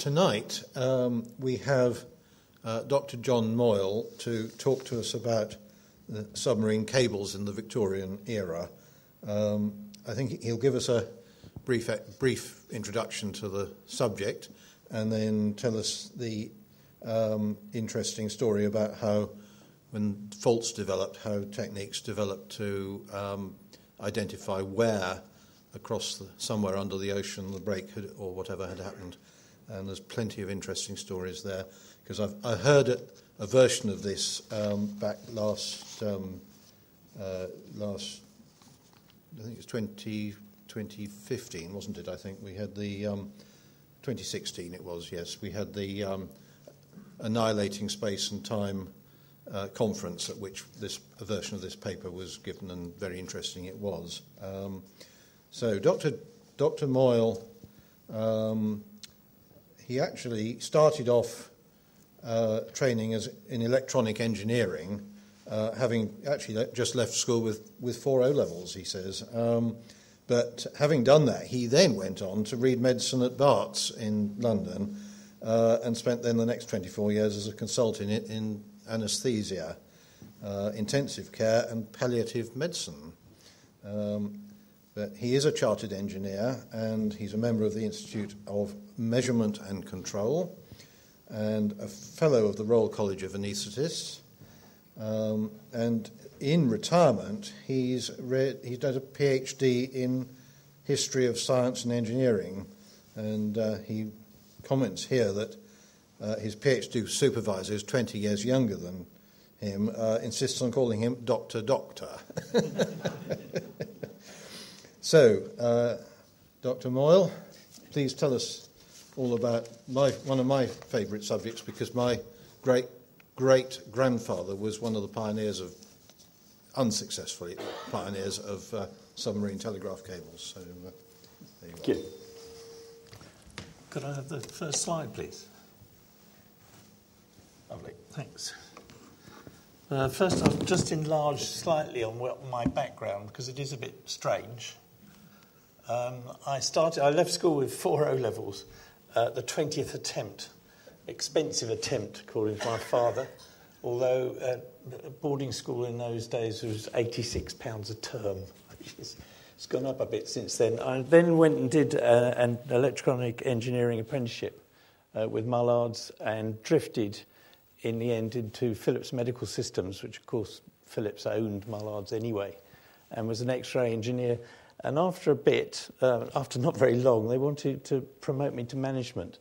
tonight um, we have uh, Dr. John Moyle to talk to us about the submarine cables in the Victorian era. Um, I think he'll give us a brief, brief introduction to the subject and then tell us the um, interesting story about how, when faults developed, how techniques developed to um, identify where across the, somewhere under the ocean the break had, or whatever had happened. And there's plenty of interesting stories there because I've I heard a, a, version of this um, back last um, uh, last I think it was 20, 2015, wasn't it? I think we had the um, 2016. It was yes. We had the um, annihilating space and time uh, conference at which this a version of this paper was given, and very interesting it was. Um, so Dr. Dr. Moyle, um, he actually started off uh, training as in electronic engineering, uh, having actually just left school with, with four O levels, he says. Um, but having done that, he then went on to read medicine at Barts in London uh, and spent then the next 24 years as a consultant in, in anaesthesia, uh, intensive care, and palliative medicine. Um, but he is a chartered engineer and he's a member of the Institute of Measurement and Control and a fellow of the Royal College of Anaesthetists. Um, and in retirement, he's, read, he's done a PhD in history of science and engineering. And uh, he comments here that uh, his PhD supervisor, who's 20 years younger than him, uh, insists on calling him Doctor Doctor. So, uh, Dr. Moyle, please tell us all about my, one of my favourite subjects because my great great grandfather was one of the pioneers of, unsuccessfully, pioneers of uh, submarine telegraph cables. So, uh, there you Thank you. Could I have the first slide, please? Lovely, thanks. Uh, first, I'll just enlarge slightly on my background because it is a bit strange. Um, I started. I left school with four O levels. Uh, the twentieth attempt, expensive attempt, according to my father. Although uh, boarding school in those days was eighty-six pounds a term. It's gone up a bit since then. I then went and did uh, an electronic engineering apprenticeship uh, with Mullards and drifted in the end into Philips Medical Systems, which of course Philips owned Mullards anyway, and was an X-ray engineer and after a bit, uh, after not very long, they wanted to promote me to management.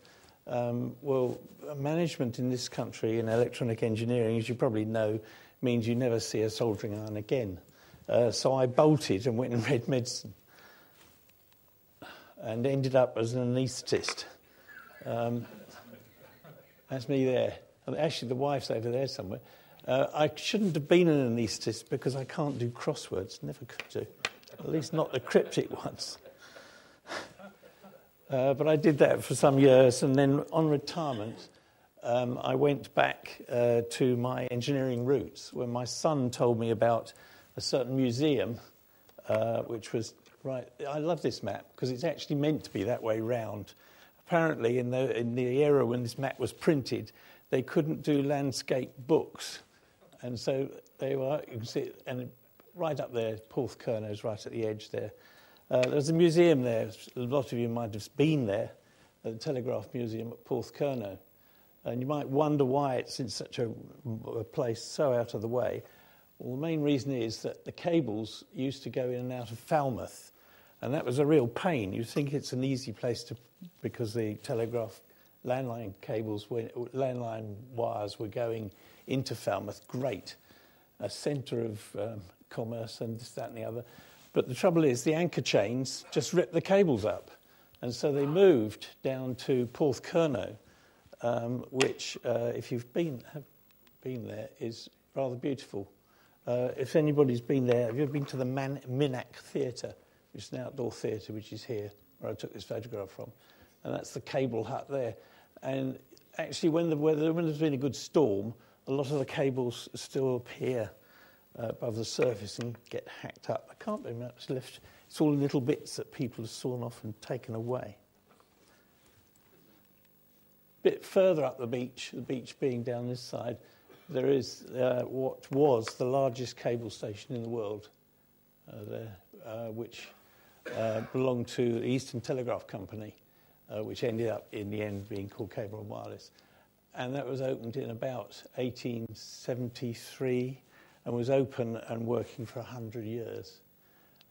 Um, well, management in this country in electronic engineering, as you probably know, means you never see a soldering iron again. Uh, so I bolted and went and read medicine and ended up as an anaesthetist. Um, that's me there. Actually, the wife's over there somewhere. Uh, I shouldn't have been an anaesthetist because I can't do crosswords, never could do at least not the cryptic ones. Uh, but I did that for some years, and then on retirement, um, I went back uh, to my engineering roots when my son told me about a certain museum, uh, which was right. I love this map because it's actually meant to be that way round. Apparently, in the, in the era when this map was printed, they couldn't do landscape books. And so they were, you can see, and right up there, Porthcurno is right at the edge there. Uh, there's a museum there. A lot of you might have been there, the Telegraph Museum at Porthcurno. And you might wonder why it's in such a, a place so out of the way. Well, the main reason is that the cables used to go in and out of Falmouth, and that was a real pain. You think it's an easy place to, because the telegraph landline cables, landline wires were going into Falmouth. Great, a centre of um, commerce and this, that, and the other. But the trouble is, the anchor chains just ripped the cables up. And so they moved down to Porthcurno, um, which, uh, if you've been, have been there, is rather beautiful. Uh, if anybody's been there, have you ever been to the Man- Theatre, which is an outdoor theatre which is here, where I took this photograph from? And that's the cable hut there. And actually, when, the, weather, when there's been a good storm, a lot of the cables still appear uh, above the surface and get hacked up. I can't be much left. It's all little bits that people have sawn off and taken away. A bit further up the beach, the beach being down this side, there is uh, what was the largest cable station in the world, uh, there, uh, which uh, belonged to the Eastern Telegraph Company, uh, which ended up in the end being called Cable and Wireless. And that was opened in about 1873 and was open and working for 100 years.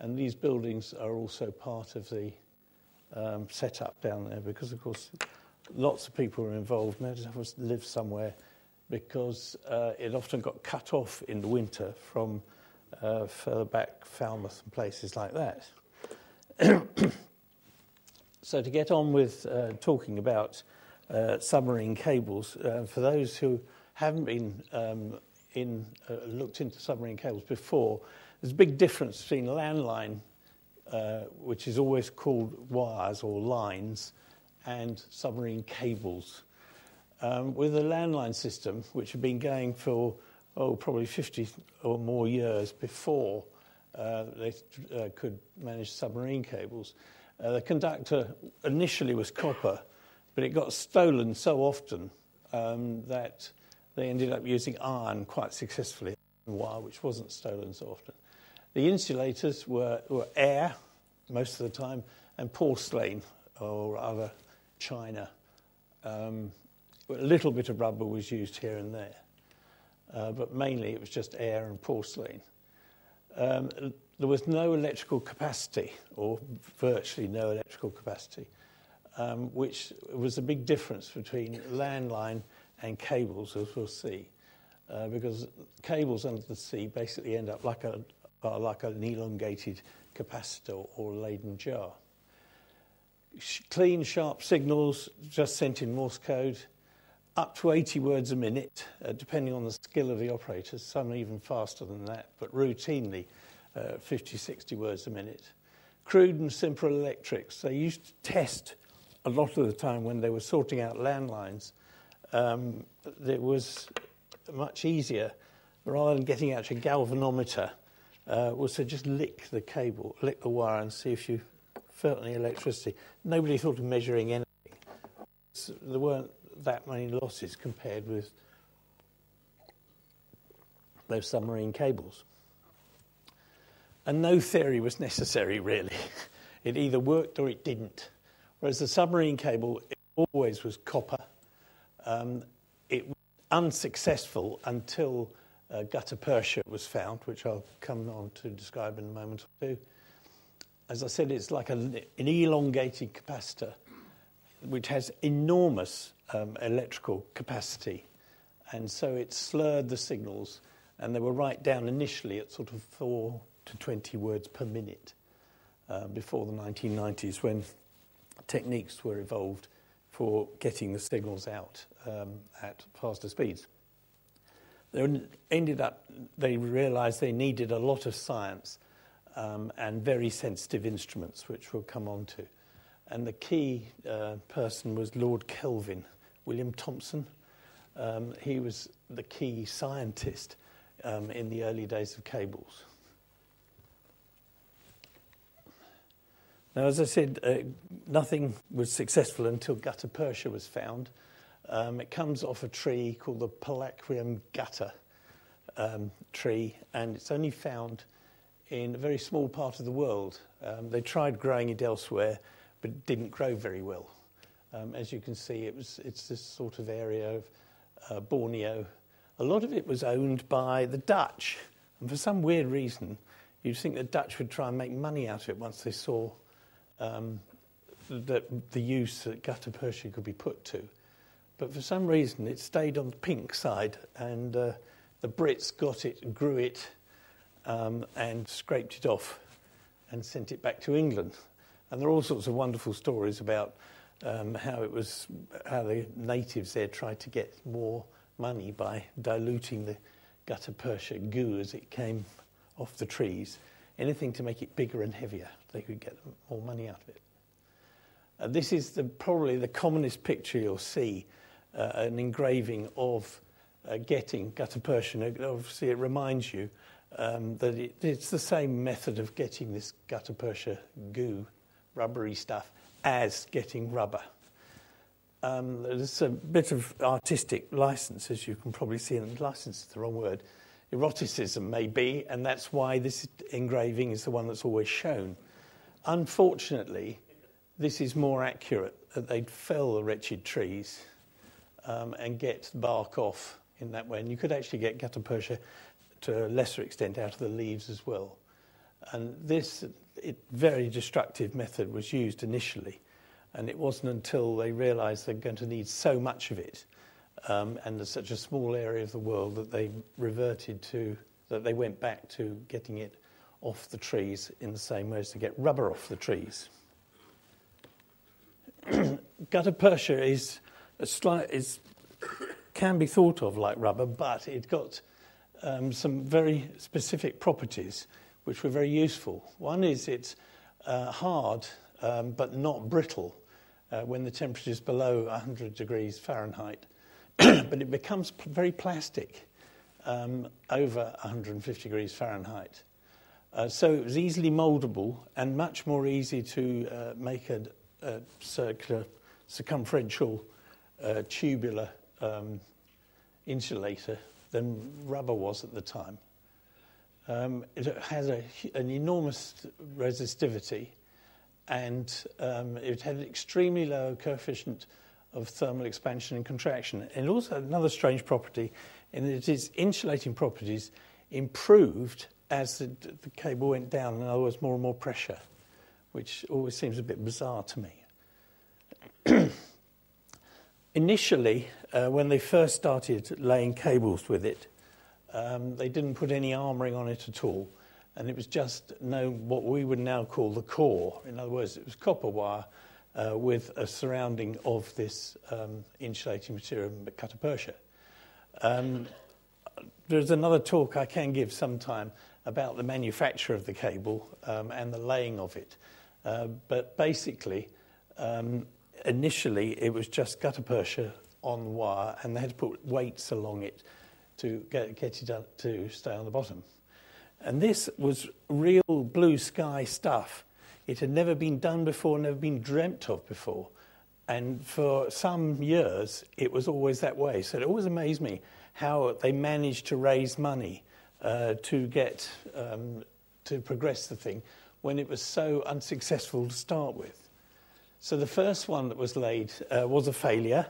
And these buildings are also part of the um, setup down there because, of course, lots of people were involved and they had to live somewhere because uh, it often got cut off in the winter from uh, further back, Falmouth and places like that. so, to get on with uh, talking about uh, submarine cables, uh, for those who haven't been um, in, uh, looked into submarine cables before, there's a big difference between landline, which is always called wires or lines, and submarine cables. Um, with a landline system, which had been going for, oh, probably 50 or more years before uh, they uh, could manage submarine cables, uh, the conductor initially was copper, but it got stolen so often um, that they ended up using iron quite successfully, wire, which wasn't stolen so often. The insulators were, were air most of the time and porcelain or other china. Um, a little bit of rubber was used here and there, uh, but mainly it was just air and porcelain. Um, there was no electrical capacity, or virtually no electrical capacity, um, which was a big difference between landline and cables, as we'll see, uh, because cables under the sea basically end up like, a, uh, like an elongated capacitor or Leyden jar. Clean, sharp signals just sent in Morse code up to 80 words a minute, uh, depending on the skill of the operators, some even faster than that, but routinely uh, 50, 60 words a minute. Crude and simple electrics, they used to test a lot of the time when they were sorting out landlines. Um, it was much easier, rather than getting out your galvanometer, uh, was to just lick the cable, lick the wire, and see if you felt any electricity. Nobody thought of measuring anything. So there weren't that many losses compared with those submarine cables. And no theory was necessary, really. It either worked or it didn't. Whereas the submarine cable always was copper. Um, it was unsuccessful until uh, gutta percha was found, which I'll come on to describe in a moment or two. As I said, it's like a, an elongated capacitor, which has enormous um, electrical capacity. And so it slurred the signals, and they were right down initially at sort of 4 to 20 words per minute uh, before the 1990s when techniques were evolved for getting the signals out um, at faster speeds. They ended up, they realized they needed a lot of science um, and very sensitive instruments, which we'll come on to. And the key uh, person was Lord Kelvin, William Thomson. Um, he was the key scientist um, in the early days of cables. Now, as I said, uh, nothing was successful until gutta percha was found. Um, it comes off a tree called the Palaquium gutta um, tree, and it's only found in a very small part of the world. Um, they tried growing it elsewhere, but it didn't grow very well. Um, as you can see, it was, it's this sort of area of uh, Borneo. A lot of it was owned by the Dutch, and for some weird reason, you'd think the Dutch would try and make money out of it once they saw um, the, the use that gutta percha could be put to. But for some reason, it stayed on the pink side, and uh, the Brits got it, grew it, um, and scraped it off and sent it back to England. And there are all sorts of wonderful stories about um, how it was, how the natives there tried to get more money by diluting the gutta percha goo as it came off the trees. Anything to make it bigger and heavier, they could get more money out of it. Uh, this is the, probably the commonest picture you'll see, uh, an engraving of uh, getting gutta percha. Obviously, it reminds you um, that it, it's the same method of getting this gutta percha goo, rubbery stuff, as getting rubber. um, there's a bit of artistic license, as you can probably see, and license is the wrong word, eroticism maybe, and that's why this engraving is the one that's always shown. Unfortunately, this is more accurate, that they'd fell the wretched trees um, and get bark off in that way. And you could actually get gutta to a lesser extent out of the leaves as well. And this it, very destructive method was used initially. And it wasn't until they realized they're going to need so much of it um, and there's such a small area of the world that they reverted to, that they went back to getting it off the trees in the same way as to get rubber off the trees. Gutta percha is, is can be thought of like rubber, but it got um, some very specific properties which were very useful. One is it's uh, hard um, but not brittle uh, when the temperature is below 100 degrees Fahrenheit. but it becomes very plastic um, over 150 degrees Fahrenheit. Uh, so it was easily moldable and much more easy to uh, make a, a, circular, circumferential, uh, tubular um, insulator than rubber was at the time. Um, it has a, an enormous resistivity and um, it had an extremely low coefficient of thermal expansion and contraction. And also another strange property in that its insulating properties improved as the, the cable went down, in other words, more and more pressure, which always seems a bit bizarre to me. Initially, uh, when they first started laying cables with it, um, they didn't put any armouring on it at all, and it was just no, what we would now call the core. In other words, it was copper wire uh, with a surrounding of this um, insulating material, gutta percha. Um, there's another talk I can give sometime about the manufacture of the cable um, and the laying of it. Uh, but basically, um, initially it was just gutta percha on wire, and they had to put weights along it to get, get it up to stay on the bottom. And this was real blue sky stuff. It had never been done before, never been dreamt of before. And for some years, it was always that way. So it always amazed me how they managed to raise money uh, to get um, to progress the thing when it was so unsuccessful to start with. So the first one that was laid uh, was a failure.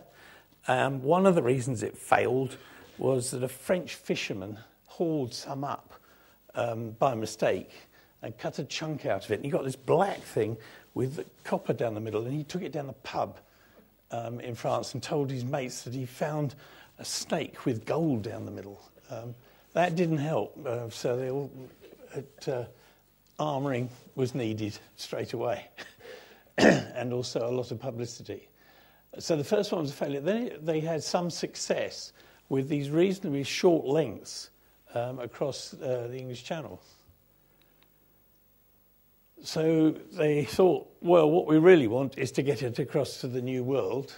Um, one of the reasons it failed was that a French fisherman hauled some up um, by mistake and cut a chunk out of it. And he got this black thing with copper down the middle, and he took it down the pub um, in France and told his mates that he found a snake with gold down the middle. Um, that didn't help, uh, so they all, uh, was needed straight away, and also a lot of publicity. So the first one was a failure. Then they had some success with these reasonably short lengths um, across uh, the English Channel. So they thought, well, what we really want is to get it across to the New World.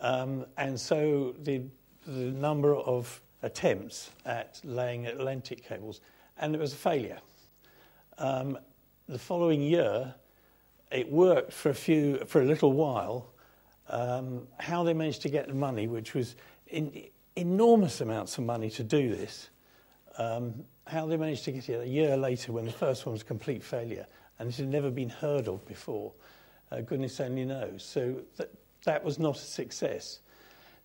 Um, and so the, the number of attempts at laying Atlantic cables, and it was a failure. Um, the following year, it worked for a few, for a little while. Um, how they managed to get the money, which was in, enormous amounts of money to do this, um, how they managed to get it a year later when the first one was a complete failure, and it had never been heard of before. Uh, goodness only knows. So that, that was not a success.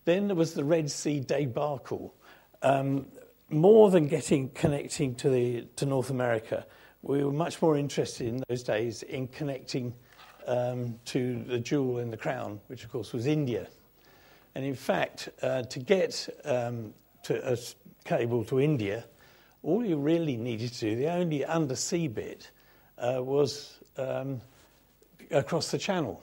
Then there was the Red Sea debacle. Um, more than getting connecting to, the, to North America, we were much more interested in those days in connecting um, to the jewel in the crown, which of course was India. And in fact, uh, to get um, to a cable to India, all you really needed to do, the only undersea bit, uh, was um, across the channel.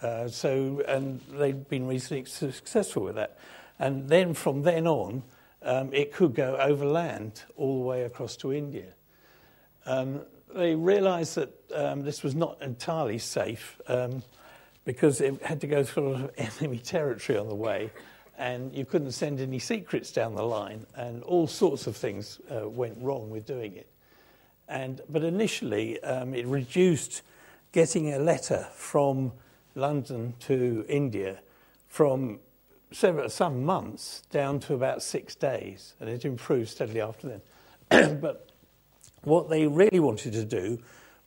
Uh, so, and they'd been reasonably successful with that. And then from then on, um, it could go overland all the way across to India. Um, they realized that um, this was not entirely safe um, because it had to go through enemy territory on the way, and you couldn't send any secrets down the line, and all sorts of things uh, went wrong with doing it. And, but initially, um, it reduced getting a letter from London to India from several, some months down to about six days, and it improved steadily after then. but what they really wanted to do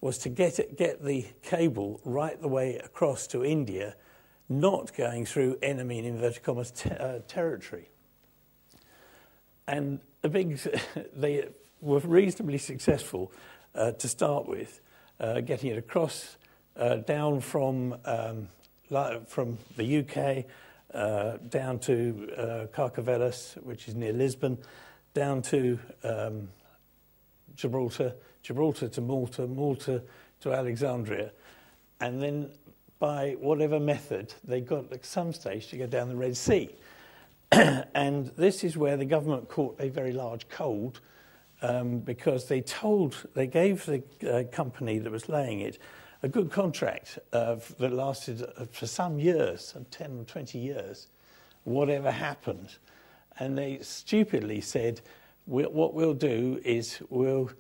was to get, it, get the cable right the way across to India, not going through enemy, in inverted commas, uh, territory. And the big, they were reasonably successful uh, to start with, uh, getting it across uh, down from, um, from the UK uh, down to uh, Carcavelos, which is near Lisbon, down to um, Gibraltar, Gibraltar to Malta, Malta to Alexandria, and then by whatever method they got at some stage to go down the Red Sea. and this is where the government caught a very large cold um, because they told, they gave the uh, company that was laying it a good contract uh, that lasted uh, for some years, 10 or 20 years, whatever happened. And they stupidly said, what we'll do is we'll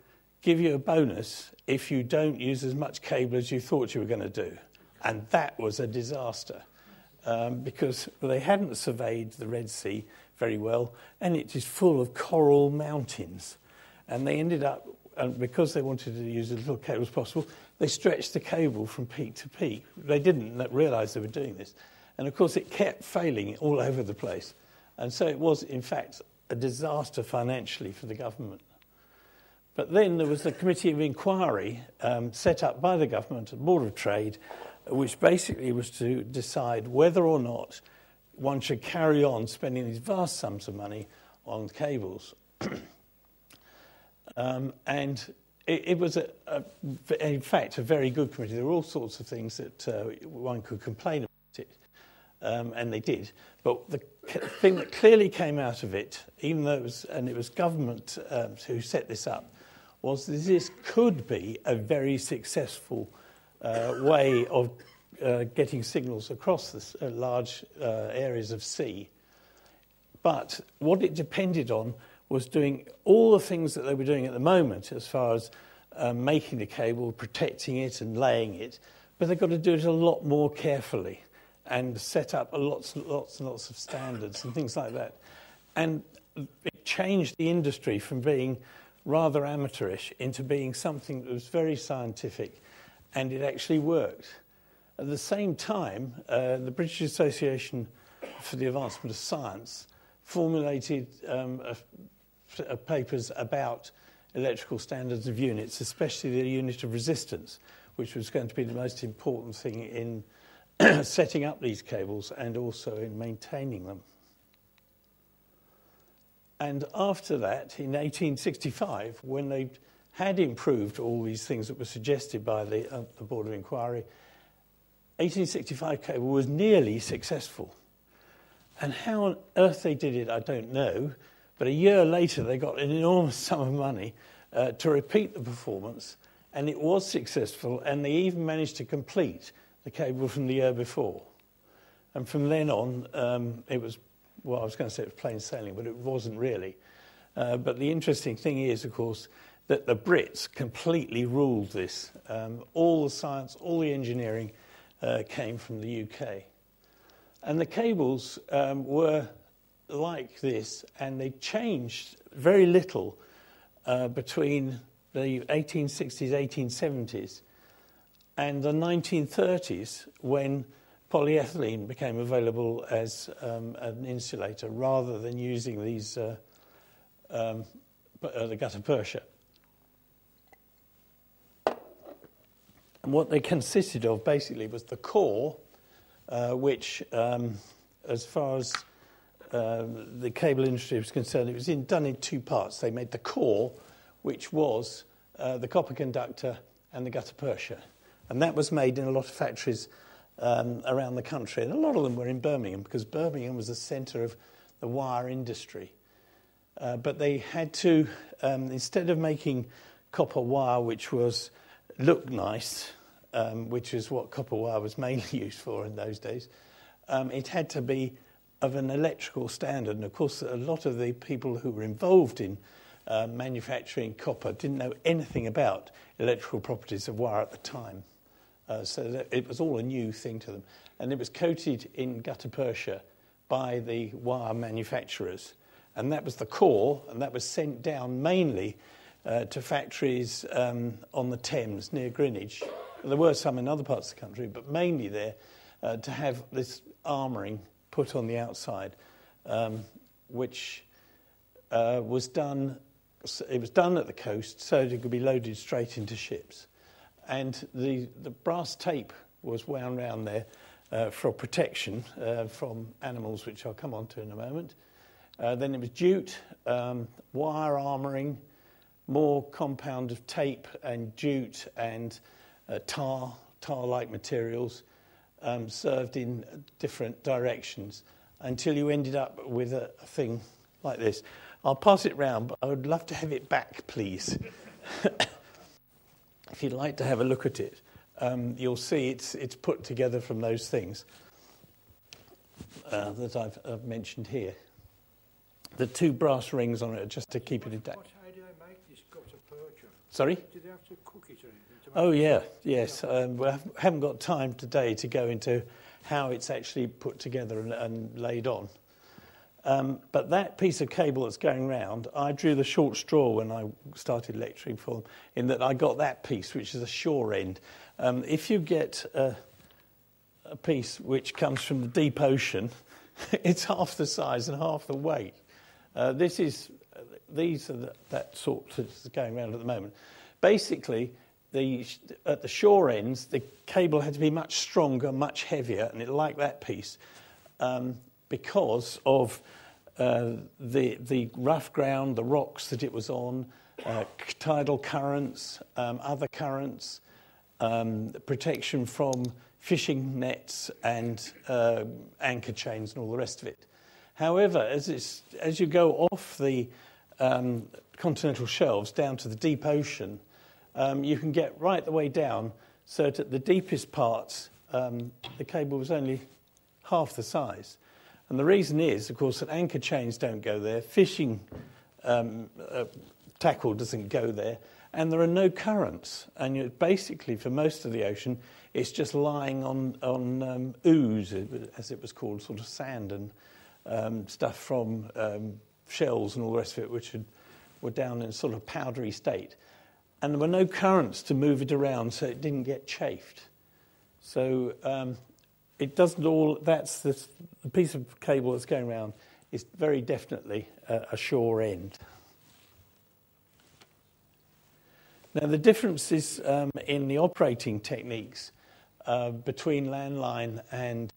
give you a bonus if you don't use as much cable as you thought you were going to do. And that was a disaster um, because they hadn't surveyed the Red Sea very well, and it is full of coral mountains. And they ended up, and because they wanted to use as little cable as possible, they stretched the cable from peak to peak. They didn't realize they were doing this. And of course, it kept failing all over the place. And so it was, in fact, a disaster financially for the government. But then there was the Committee of Inquiry um, set up by the government, the Board of Trade, which basically was to decide whether or not one should carry on spending these vast sums of money on cables. um, and it, it was, a, a, in fact, a very good committee. There were all sorts of things that uh, one could complain about it, um, and they did. But the thing that clearly came out of it, even though it was, and it was government um, who set this up, was that this could be a very successful uh, way of uh, getting signals across the uh, large uh, areas of sea. But what it depended on was doing all the things that they were doing at the moment as far as um, making the cable, protecting it, and laying it. But they've got to do it a lot more carefully and set up lots and lots and lots of standards and things like that. And it changed the industry from being rather amateurish into being something that was very scientific, and it actually worked. At the same time, uh, the British Association for the Advancement of Science formulated um, a papers about electrical standards of units, especially the unit of resistance, which was going to be the most important thing in setting up these cables and also in maintaining them. And after that, in 1865, when they had improved all these things that were suggested by the, uh, the Board of Inquiry, 1865 cable was nearly successful. And how on earth they did it, I don't know. But a year later, they got an enormous sum of money uh, to repeat the performance, and it was successful, and they even managed to complete the cable from the year before. And from then on, um, it was, well, I was going to say it was plain sailing, but it wasn't really. Uh, but the interesting thing is, of course, that the Brits completely ruled this. Um, all the science, all the engineering uh, came from the UK. And the cables um, were like this, and they changed very little uh, between the 1860s, 1870s, and the 1930s when polyethylene became available as um, an insulator rather than using these uh, um, uh, the gutta percha. And what they consisted of basically was the core, uh, which, um, as far as um, the cable industry was concerned, it was in, done in two parts. They made the core, which was uh, the copper conductor and the gutta percha. And that was made in a lot of factories um, around the country. And a lot of them were in Birmingham because Birmingham was the centre of the wire industry. Uh, but they had to, um, instead of making copper wire, which was looked nice, um, which is what copper wire was mainly used for in those days, um, it had to be of an electrical standard. And of course, a lot of the people who were involved in uh, manufacturing copper didn't know anything about electrical properties of wire at the time. Uh, so it was all a new thing to them. And it was coated in gutta percha by the wire manufacturers. And that was the core, and that was sent down mainly uh, to factories um, on the Thames near Greenwich. There were some in other parts of the country, but mainly there uh, to have this armouring put on the outside, um, which uh, was done. It was done at the coast so that it could be loaded straight into ships, and the the brass tape was wound around there uh, for protection uh, from animals, which I'll come on to in a moment. Uh, then it was jute, um, wire armouring, more compound of tape and jute and uh, tar, tar-like materials um, served in different directions until you ended up with a, a thing like this. I'll pass it round, but I would love to have it back, please. if you'd like to have a look at it um, you'll see it's, it's put together from those things uh, that I've, I've, mentioned here. The two brass rings on it are just to keep it intact. What, how do they make this gutta percha? Sorry? Did they have to cook it? or anything? oh, yeah, yes. Um, we haven't got time today to go into how it's actually put together and, and laid on. Um, but that piece of cable that's going round, I drew the short straw when I started lecturing for them, in that I got that piece, which is a shore end. Um, if you get a, a, piece which comes from the deep ocean, it's half the size and half the weight. Uh, this is, these are the, that sort that's going around at the moment. Basically, the, at the shore ends, the cable had to be much stronger, much heavier, and it like that piece um, because of uh, the, the rough ground, the rocks that it was on, uh, tidal currents, um, other currents, um, protection from fishing nets and uh, anchor chains and all the rest of it. However, as, as you go off the um, continental shelves down to the deep ocean, um, you can get right the way down so that the deepest parts, um, the cable was only half the size. And the reason is, of course, that anchor chains don't go there, fishing um, uh, tackle doesn't go there, and there are no currents. And basically, for most of the ocean, it's just lying on, on um, ooze, as it was called, sort of sand and um, stuff from um, shells and all the rest of it, which had, were down in a sort of powdery state. And there were no currents to move it around, so it didn't get chafed. So um, it doesn't all, that's the, the, piece of cable that's going around is very definitely a, a shore end. Now, the differences um, in the operating techniques uh, between landline and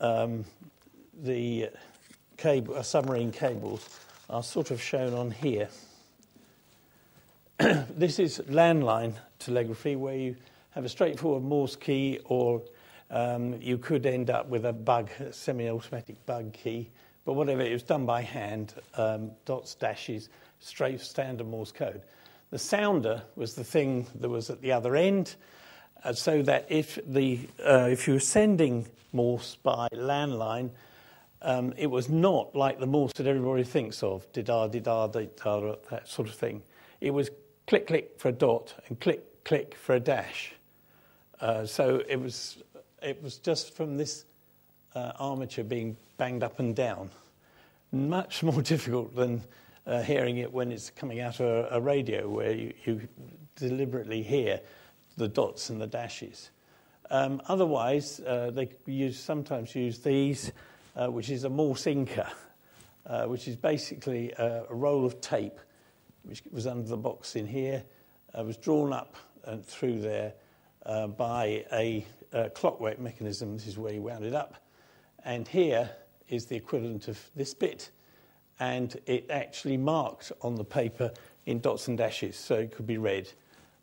um, the cable, uh, submarine cables are sort of shown on here. this is landline telegraphy where you have a straightforward Morse key or um, you could end up with a bug, semi-automatic bug key, but whatever, it was done by hand, um, dots, dashes, straight standard Morse code. The sounder was the thing that was at the other end, uh, so that if, the, uh, if you were sending Morse by landline, um, it was not like the Morse that everybody thinks of, dida, dida, dida, that sort of thing. It was click, click for a dot and click, click for a dash. Uh, so it was, it was just from this uh, armature being banged up and down. Much more difficult than uh, hearing it when it's coming out of a, a radio where you, you, deliberately hear the dots and the dashes. Um, otherwise, uh, they use, sometimes use these, uh, which is a Morse inker, uh, which is basically a, a, roll of tape, which was under the box in here, uh, was drawn up and through there uh, by a, a clockwork mechanism. This is where you wound it up. And here is the equivalent of this bit and it actually marked on the paper in dots and dashes so it could be read,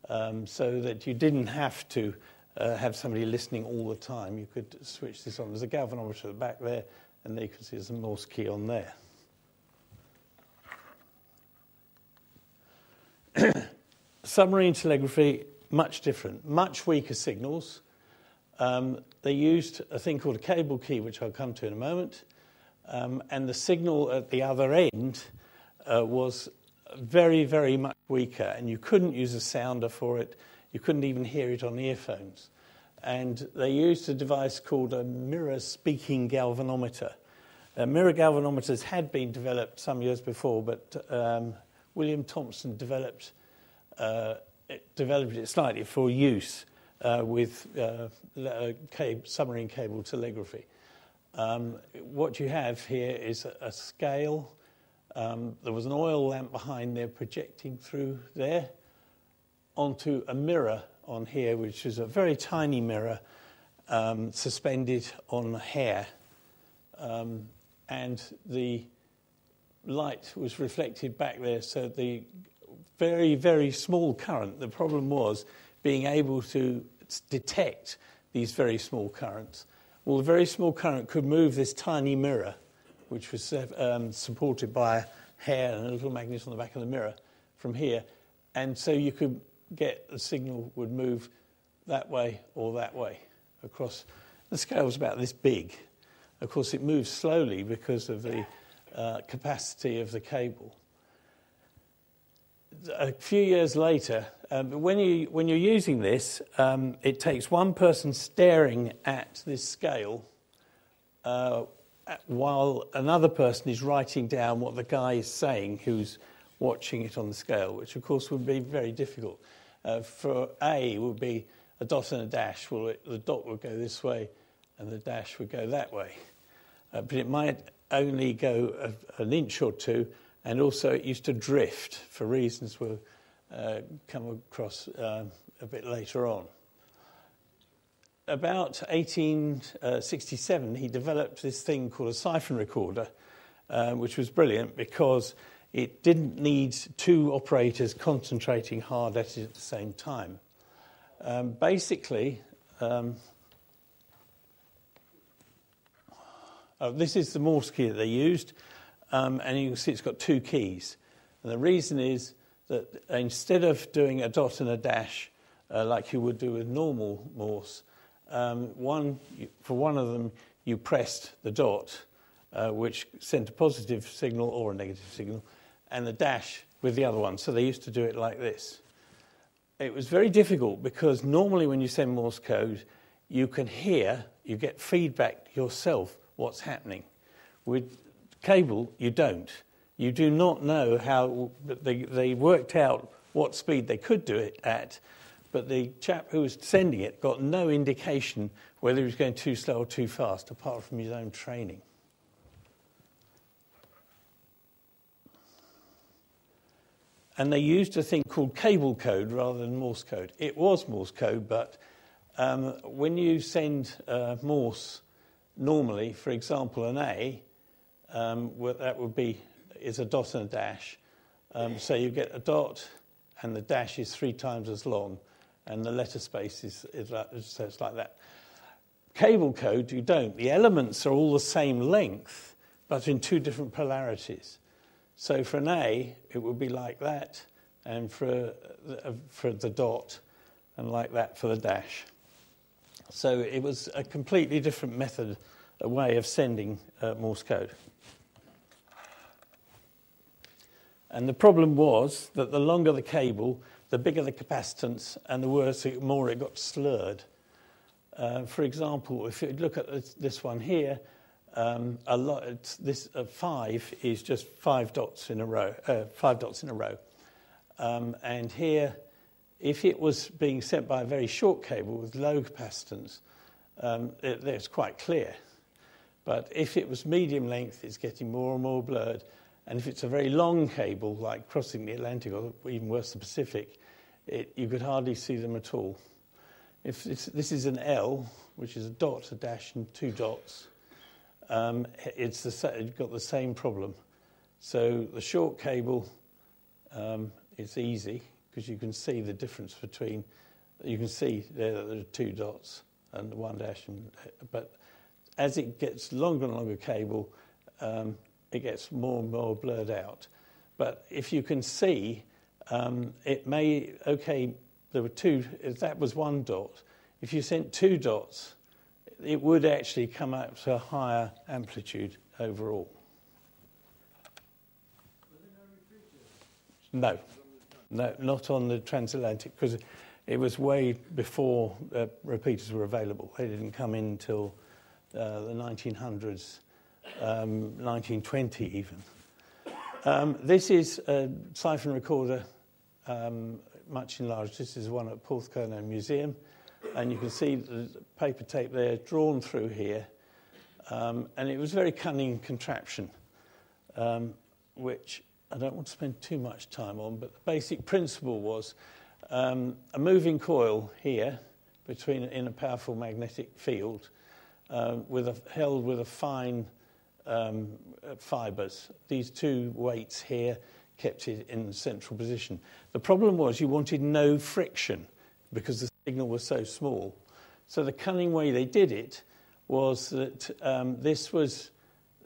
um, so that you didn't have to uh, have somebody listening all the time. You could switch this on. There's a galvanometer at the back there, and there you can see there's a Morse key on there. Submarine telegraphy, much different, much weaker signals. Um, they used a thing called a cable key, which I'll come to in a moment. Um, and the signal at the other end uh, was very, very much weaker, and you couldn't use a sounder for it. You couldn't even hear it on earphones. and they used a device called a mirror speaking galvanometer. Uh, mirror galvanometers had been developed some years before, but um, William Thomson developed, uh, it developed it slightly for use uh, with uh, submarine cable telegraphy. Um, what you have here is a, a scale. Um, there was an oil lamp behind there projecting through there onto a mirror on here, which is a very tiny mirror um, suspended on hair. Um, and the light was reflected back there. So the very, very small current, the problem was being able to detect these very small currents. Well, the very small current could move this tiny mirror, which was um, supported by hair and a little magnet on the back of the mirror from here. And so you could get the signal would move that way or that way across. The scale was about this big. Of course, it moves slowly because of the uh, capacity of the cable. A few years later, um, when, you, when you're using this, um, it takes one person staring at this scale uh, while another person is writing down what the guy is saying who's watching it on the scale, which of course would be very difficult. Uh, for A would be a dot and a dash. Well, it, the dot would go this way and the dash would go that way. Uh, but it might only go a, an inch or two, and also it used to drift for reasons we'll uh, come across uh, a bit later on. About 1867, he developed this thing called a siphon recorder, uh, which was brilliant because it didn't need two operators concentrating hard at it at the same time. Um, basically, um, oh, this is the Morse key that they used, um, and you can see it's got two keys. And the reason is that instead of doing a dot and a dash uh, like you would do with normal Morse, um, one, for one of them you pressed the dot, uh, which sent a positive signal or a negative signal, and the dash with the other one. So they used to do it like this. It was very difficult because normally when you send Morse code, you can hear, you get feedback yourself what's happening. With cable, you don't. You do not know how they, they worked out what speed they could do it at, but the chap who was sending it got no indication whether he was going too slow or too fast, apart from his own training. And they used a thing called cable code rather than Morse code. It was Morse code, but um, when you send uh, Morse normally, for example, an A, um, that would be is a dot and a dash. Um, so you get a dot, and the dash is three times as long, and the letter space is, is like, so it's like that. Cable code, you don't. The elements are all the same length, but in two different polarities. So for an A, it would be like that, and for, uh, for the dot, and like that for the dash. So it was a completely different method, a way of sending uh, Morse code. And the problem was that the longer the cable, the bigger the capacitance, and the worse, more it got slurred. Uh, for example, if you look at this one here, um, a lot, this uh, five is just five dots in a row, uh, five dots in a row. Um, and here, if it was being sent by a very short cable with low capacitance, um, it, it's quite clear. But if it was medium length, it's getting more and more blurred. And if it's a very long cable, like crossing the Atlantic or even worse, the Pacific, it, you could hardly see them at all. If this is an L, which is a dot, a dash, and two dots, um, it's, the, got the same problem. So the short cable um, is easy because you can see the difference between, you can see there that there are two dots and one dash. And, but as it gets longer and longer cable, um, it gets more and more blurred out. But if you can see, um, it may, okay, there were two, if that was one dot. If you sent two dots, it would actually come up to a higher amplitude overall. No, no, not on the transatlantic, because it was way before uh, repeaters were available. They didn't come in until uh, the 1900s, um, 1920 even. Um, this is a siphon recorder, um, much enlarged. This is one at Porthcurno Museum, and you can see the paper tape there drawn through here. Um, and it was a very cunning contraption, um, which I don't want to spend too much time on, but the basic principle was um, a moving coil here between in a powerful magnetic field uh, with a, held with a fine um, fibres. These two weights here kept it in central position. The problem was you wanted no friction because the signal was so small. So the cunning way they did it was that um, this was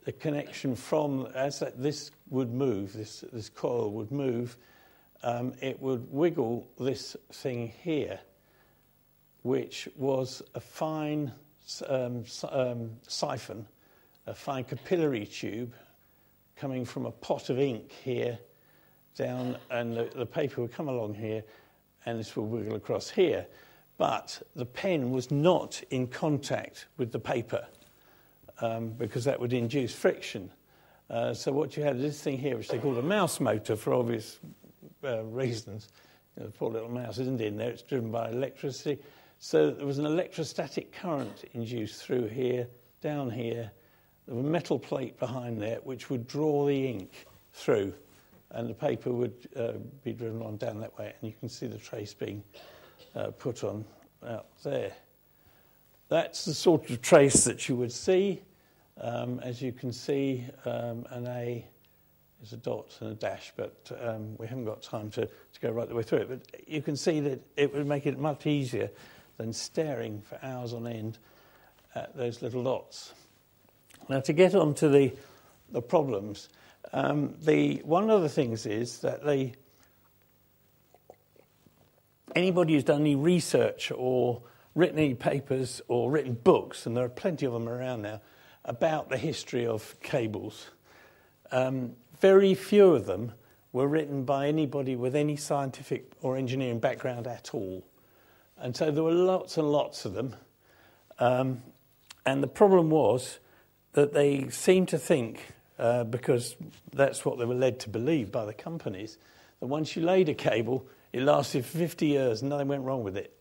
a connection from, as that, this would move, this, this coil would move, um, it would wiggle this thing here, which was a fine um, um, siphon, a fine capillary tube coming from a pot of ink here down, and the, the paper would come along here, and this would wiggle across here. But the pen was not in contact with the paper um, because that would induce friction. Uh, so what you had is this thing here, which they called a mouse motor for obvious uh, reasons. You know, the poor little mouse isn't in there; it's driven by electricity. So there was an electrostatic current induced through here, down here. There was a metal plate behind there, which would draw the ink through, and the paper would uh, be driven on down that way. And you can see the trace being uh, put on out there. That's the sort of trace that you would see. Um, as you can see, um, an A is a dot and a dash, but um, we haven't got time to, to go right the way through it. But you can see that it would make it much easier than staring for hours on end at those little dots. Now, to get on to the, the problems, um, the, one of the things is that they, anybody who's done any research or written any papers or written books, and there are plenty of them around now, about the history of cables, um, very few of them were written by anybody with any scientific or engineering background at all. And so there were lots and lots of them. Um, and the problem was that they seemed to think, uh, because that's what they were led to believe by the companies, that once you laid a cable, it lasted 50 years and nothing went wrong with it.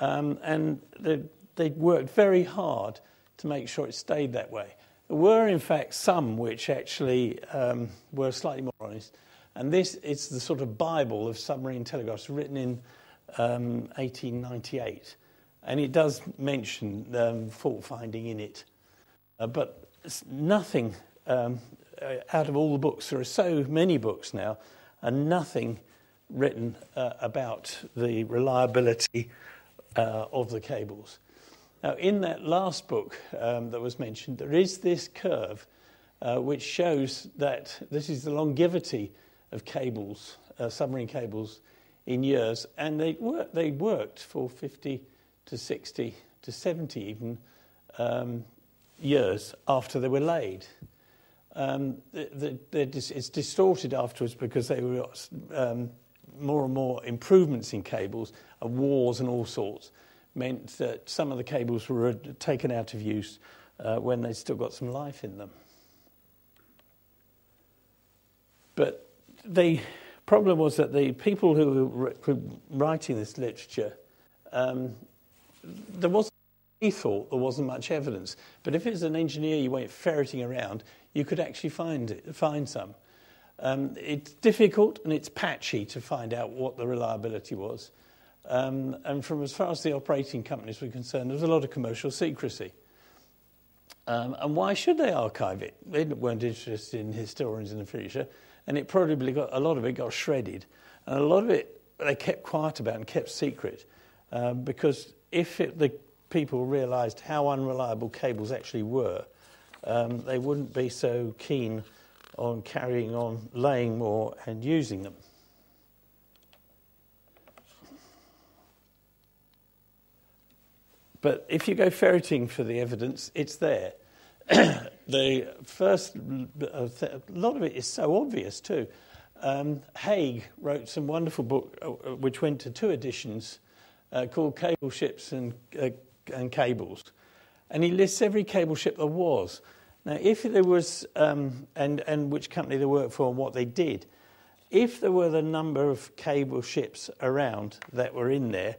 Um, and they, they worked very hard to make sure it stayed that way. There were, in fact, some which actually um, were slightly more honest. And this is the sort of Bible of submarine telegraphs written in um, 1898. And it does mention um, fault finding in it. Uh, but nothing um, uh, out of all the books, there are so many books now, and nothing written uh, about the reliability uh, of the cables. Now, in that last book um, that was mentioned, there is this curve uh, which shows that this is the longevity of cables, uh, submarine cables, in years, and they, wor- they worked for 50 to 60 to 70 even um, years after they were laid. Um, the, the, it's distorted afterwards because they were um, more and more improvements in cables, and uh, wars and all sorts meant that some of the cables were taken out of use uh, when they still got some life in them. But the problem was that the people who were writing this literature, um, there wasn't, he thought there wasn't much evidence. But if it was an engineer you went ferreting around, you could actually find, it, find some. Um, it's difficult and it's patchy to find out what the reliability was. Um, and from as far as the operating companies were concerned, there was a lot of commercial secrecy. Um, and why should they archive it? They weren't interested in historians in the future, and it probably got a lot of it got shredded, and a lot of it they kept quiet about and kept secret, um, because if it, the people realised how unreliable cables actually were, um, they wouldn't be so keen on carrying on laying more and using them. But if you go ferreting for the evidence, it's there. the first, a lot of it is so obvious too. Um, Haigh wrote some wonderful book, uh, uh, which went to two editions, uh, called Cable Ships and, uh, and Cables. And he lists every cable ship there was. Now, if there was, um, and, and which company they worked for and what they did, if there were the number of cable ships around that were in there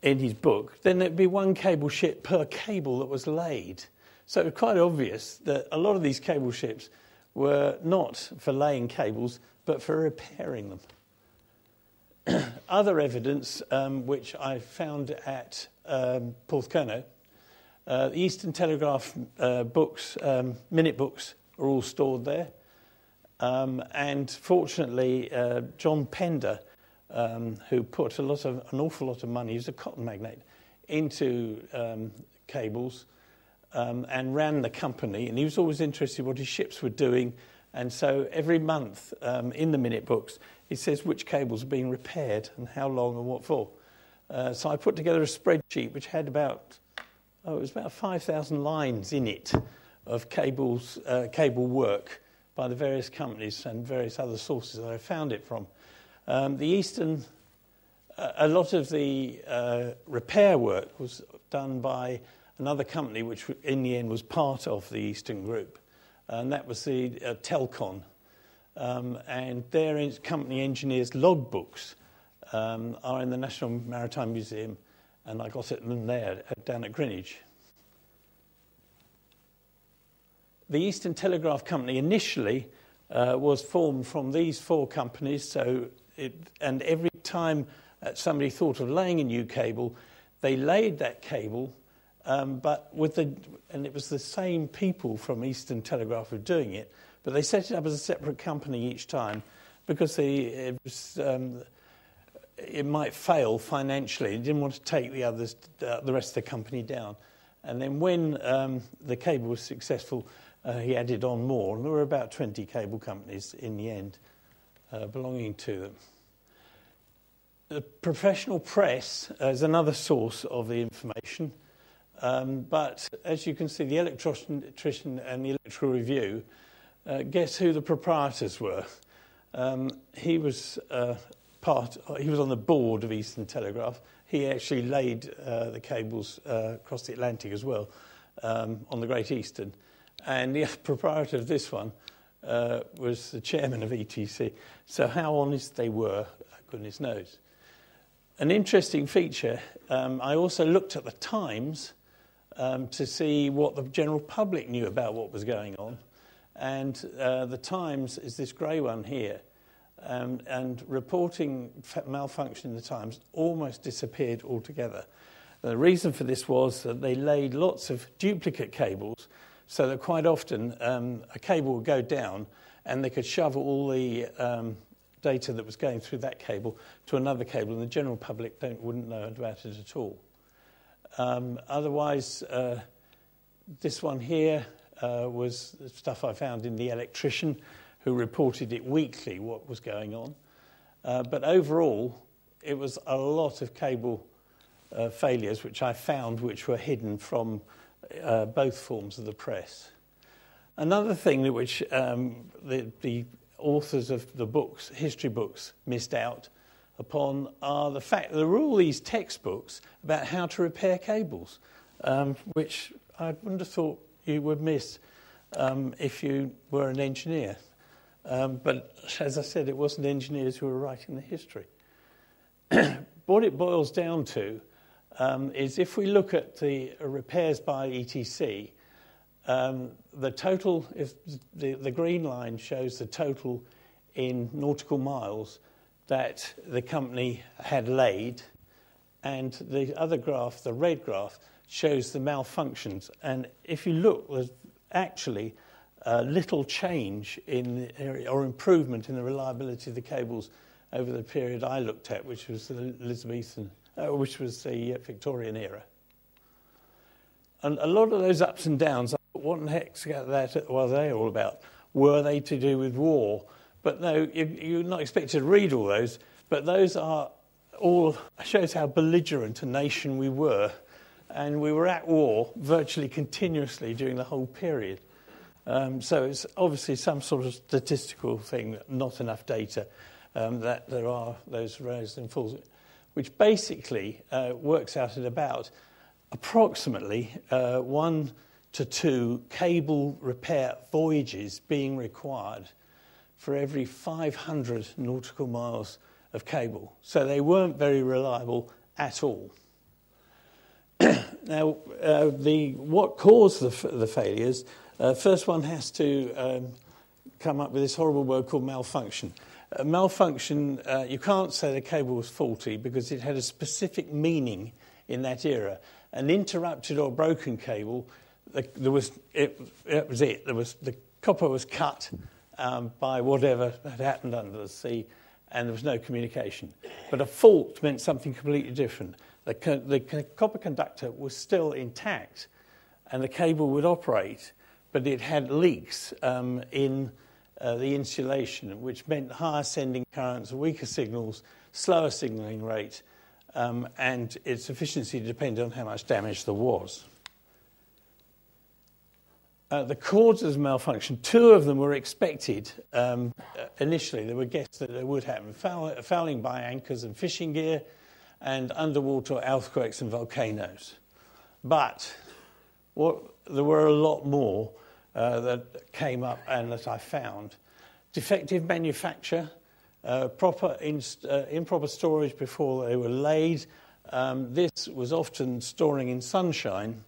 in his book, then there'd be one cable ship per cable that was laid. So it was quite obvious that a lot of these cable ships were not for laying cables, but for repairing them. Other evidence, um, which I found at um, Porthcurno, uh, the Eastern Telegraph uh, books, um, minute books, are all stored there. Um, and fortunately, uh, John Pender, um, who put a lot of, an awful lot of money, he was a cotton magnate, into um, cables um, and ran the company. And he was always interested in what his ships were doing. And so every month um, in the minute books, he says which cables are being repaired and how long and what for. Uh, so I put together a spreadsheet which had about oh, it was about 5,000 lines in it of cables, uh, cable work by the various companies and various other sources that I found it from. Um, the Eastern, uh, a lot of the uh, repair work was done by another company, which in the end was part of the Eastern Group, and that was the uh, Telcon. Um, and their company engineers' logbooks um, are in the National Maritime Museum and I got it them there down at Greenwich. The Eastern Telegraph Company initially uh, was formed from these four companies, so it, and every time uh, somebody thought of laying a new cable, they laid that cable, um, but with the, and it was the same people from Eastern Telegraph who were doing it, but they set it up as a separate company each time because they, it was, um, it might fail financially. He didn't want to take the others, uh, the rest of the company down. And then when um, the cable was successful, uh, he added on more. And there were about 20 cable companies in the end uh, belonging to them. The professional press is another source of the information. Um, but as you can see, the electrician and the electrical review, uh, guess who the proprietors were? Um, he was uh, part, he was on the board of Eastern Telegraph. He actually laid uh, the cables uh, across the Atlantic as well um, on the Great Eastern. And the proprietor of this one uh, was the chairman of ETC. So, how honest they were, goodness knows. An interesting feature, um, I also looked at the Times um, to see what the general public knew about what was going on. And uh, the Times is this grey one here um, and reporting malfunction in the Times almost disappeared altogether. The reason for this was that they laid lots of duplicate cables so that quite often um, a cable would go down and they could shove all the um, data that was going through that cable to another cable, and the general public wouldn't know about it at all. Um, otherwise, uh, this one here uh, was stuff I found in The Electrician who reported it weekly what was going on. Uh, but overall, it was a lot of cable uh, failures which I found which were hidden from uh, both forms of the press. Another thing which um, the, the authors of the books, history books, missed out upon are the fact that there are all these textbooks about how to repair cables, um, which I wouldn't have thought you would miss um, if you were an engineer. Um, but as I said, it wasn't engineers who were writing the history. what it boils down to um, is if we look at the repairs by ETC, um, the total, if the, the green line shows the total in nautical miles that the company had laid, and the other graph, the red graph, shows the malfunctions. And if you look, actually little change in or improvement in the reliability of the cables over the period I looked at, which was the Elizabethan, uh, which was the uh, Victorian era. And a lot of those ups and downs, what in the heck's that were they all about? Were they to do with war? But no, you, are not expected to read all those, but those are all shows how belligerent a nation we were. And we were at war virtually continuously during the whole period. Um, so it's obviously some sort of statistical thing, not enough data, um, that there are those rise and falls. which basically uh, works out at about approximately uh, one to two cable repair voyages being required for every 500 nautical miles of cable. So they weren't very reliable at all. now, uh, the, what caused the, the failures? Uh, first one has to um, come up with this horrible word called malfunction. Uh, malfunction, uh, you can't say the cable was faulty because it had a specific meaning in that era. An interrupted or broken cable, the, there was, it, it was it. There was, the copper was cut um, by whatever had happened under the sea, and there was no communication. But a fault meant something completely different. The, co- the co- copper conductor was still intact, and the cable would operate, but it had leaks um, in uh, the insulation, which meant higher sending currents, weaker signals, slower signaling rate, um, and its efficiency depended on how much damage there was. Uh, the causes of malfunction, two of them were expected um, initially. There were guessed that they would happen Foul, fouling by anchors and fishing gear, and underwater earthquakes and volcanoes. But what, there were a lot more uh, that came up and that I found. Defective manufacture, uh, proper uh, improper storage before they were laid. Um, this was often storing in sunshine.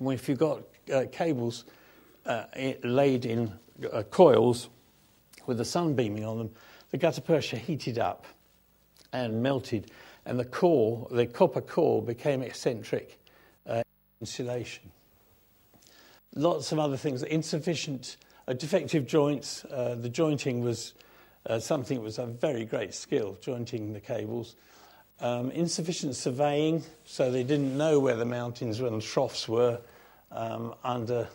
If you've got uh, cables uh, laid in uh, coils with the sun beaming on them, the gutta percha heated up and melted, and the core, the copper core, became eccentric insulation. Lots of other things, insufficient, uh, defective joints. Uh, the jointing was uh, something that was a very great skill, jointing the cables. Um, insufficient surveying, so they didn't know where the mountains and troughs were um, under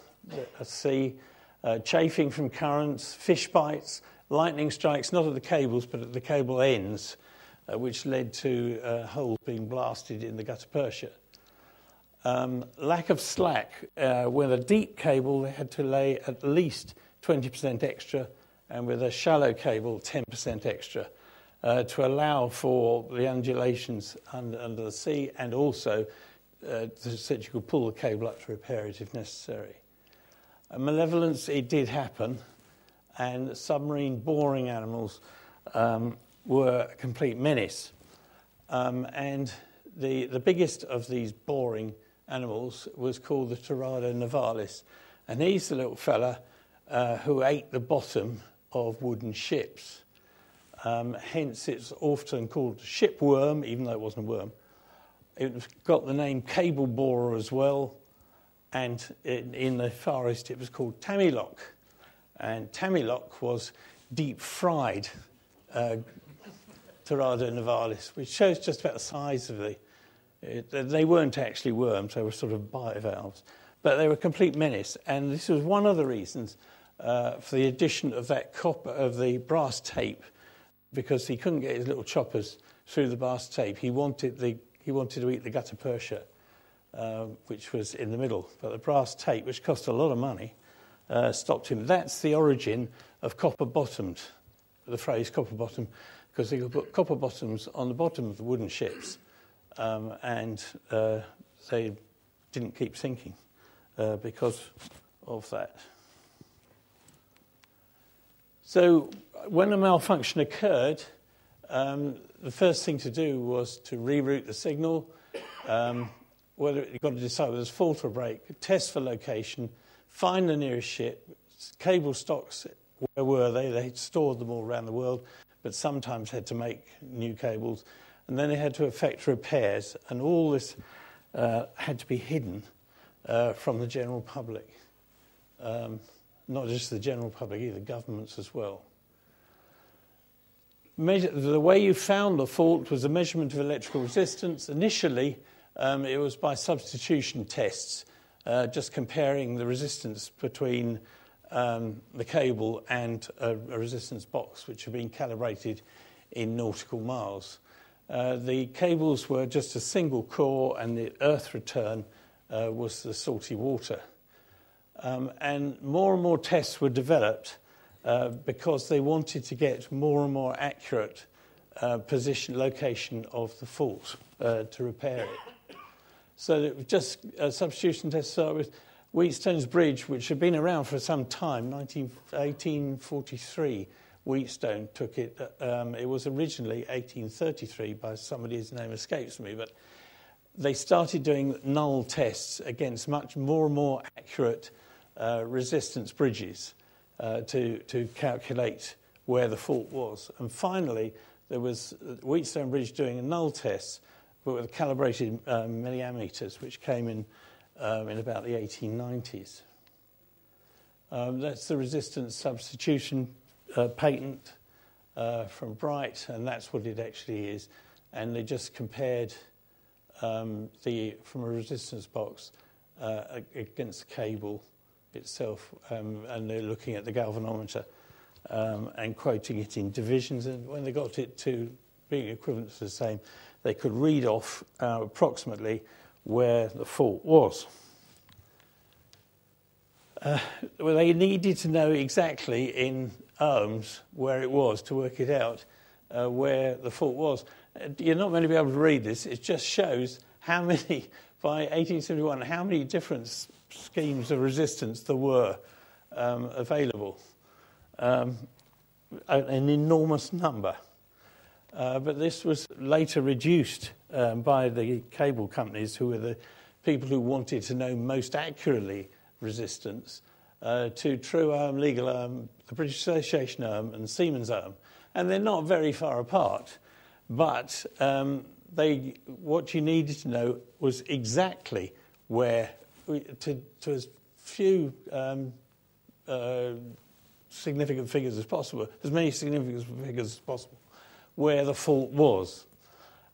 at sea, uh, chafing from currents, fish bites, lightning strikes, not at the cables, but at the cable ends, uh, which led to uh, holes being blasted in the gutta percha. Um, lack of slack. Uh, with a deep cable, they had to lay at least 20% extra, and with a shallow cable, 10% extra. Uh, to allow for the undulations under, under the sea and also uh, so that you could pull the cable up to repair it if necessary malevolence, it did happen, and submarine boring animals um, were a complete menace. Um, and the, the biggest of these boring animals was called the Teredo navalis. And he's the little fella uh, who ate the bottom of wooden ships. Um, hence, it's often called shipworm, even though it wasn't a worm. It got the name cable borer as well, and in, in the Far East it was called tamilok. And tamilok was deep fried uh, navalis, which shows just about the size of the. It, they weren't actually worms, they were sort of bivalves. But they were a complete menace. And this was one of the reasons uh, for the addition of that copper, of the brass tape, because he couldn't get his little choppers through the brass tape. He wanted, the, he wanted to eat the gutta percha uh, which was in the middle. But the brass tape, which cost a lot of money, uh, stopped him. That's the origin of copper bottomed, the phrase copper bottom, because they could put copper bottoms on the bottom of the wooden ships, um, and uh, they didn't keep sinking uh, because of that. So, when a malfunction occurred, um, the first thing to do was to reroute the signal. Um, whether you've got to decide whether it's fault or break, test for location, find the nearest ship, cable stocks, where were they? They stored them all around the world, but sometimes had to make new cables. And then they had to effect repairs, and all this uh, had to be hidden uh, from the general public. Um, not just the general public, either governments as well. Measure, the way you found the fault was a measurement of electrical resistance. Initially, um, it was by substitution tests, uh, just comparing the resistance between um, the cable and a, a, resistance box, which had been calibrated in nautical miles. Uh, the cables were just a single core, and the earth return uh, was the salty water. Um, and more and more tests were developed uh, because they wanted to get more and more accurate uh, position, location of the fault uh, to repair it. So that just a substitution test to start with. Wheatstone's Bridge, which had been around for some time, 19, 1843, Wheatstone took it. Um, it was originally 1833 by somebody whose name escapes me, but they started doing null tests against much more and more accurate uh, resistance bridges uh, to, to calculate where the fault was. And finally, there was Wheatstone Bridge doing a null test, but with calibrated um, milliammeters, which came in um, in about the 1890s. Um, that's the resistance substitution patent uh, from Bright, and that's what it actually is. And they just compared um, the from a resistance box uh, against cable itself, um, and they're looking at the galvanometer um, and quoting it in divisions. And when they got it to being equivalent to the same, they could read off uh, approximately where the fault was. Uh, well, they needed to know exactly in ohms where it was to work it out uh, where the fault was. Uh, you're not going to be able to read this. It just shows how many, by 1871, how many different schemes of resistance there were um, available. Um, an enormous number. Uh, but this was later reduced um, by the cable companies, who were the people who wanted to know most accurately resistance, uh, to True Ohm, Legal Ohm, the British Association Ohm, and Siemens Ohm. And they're not very far apart, but um, they, what you needed to know was exactly where, to, to as few um, uh, significant figures as possible, as many significant figures as possible, where the fault was.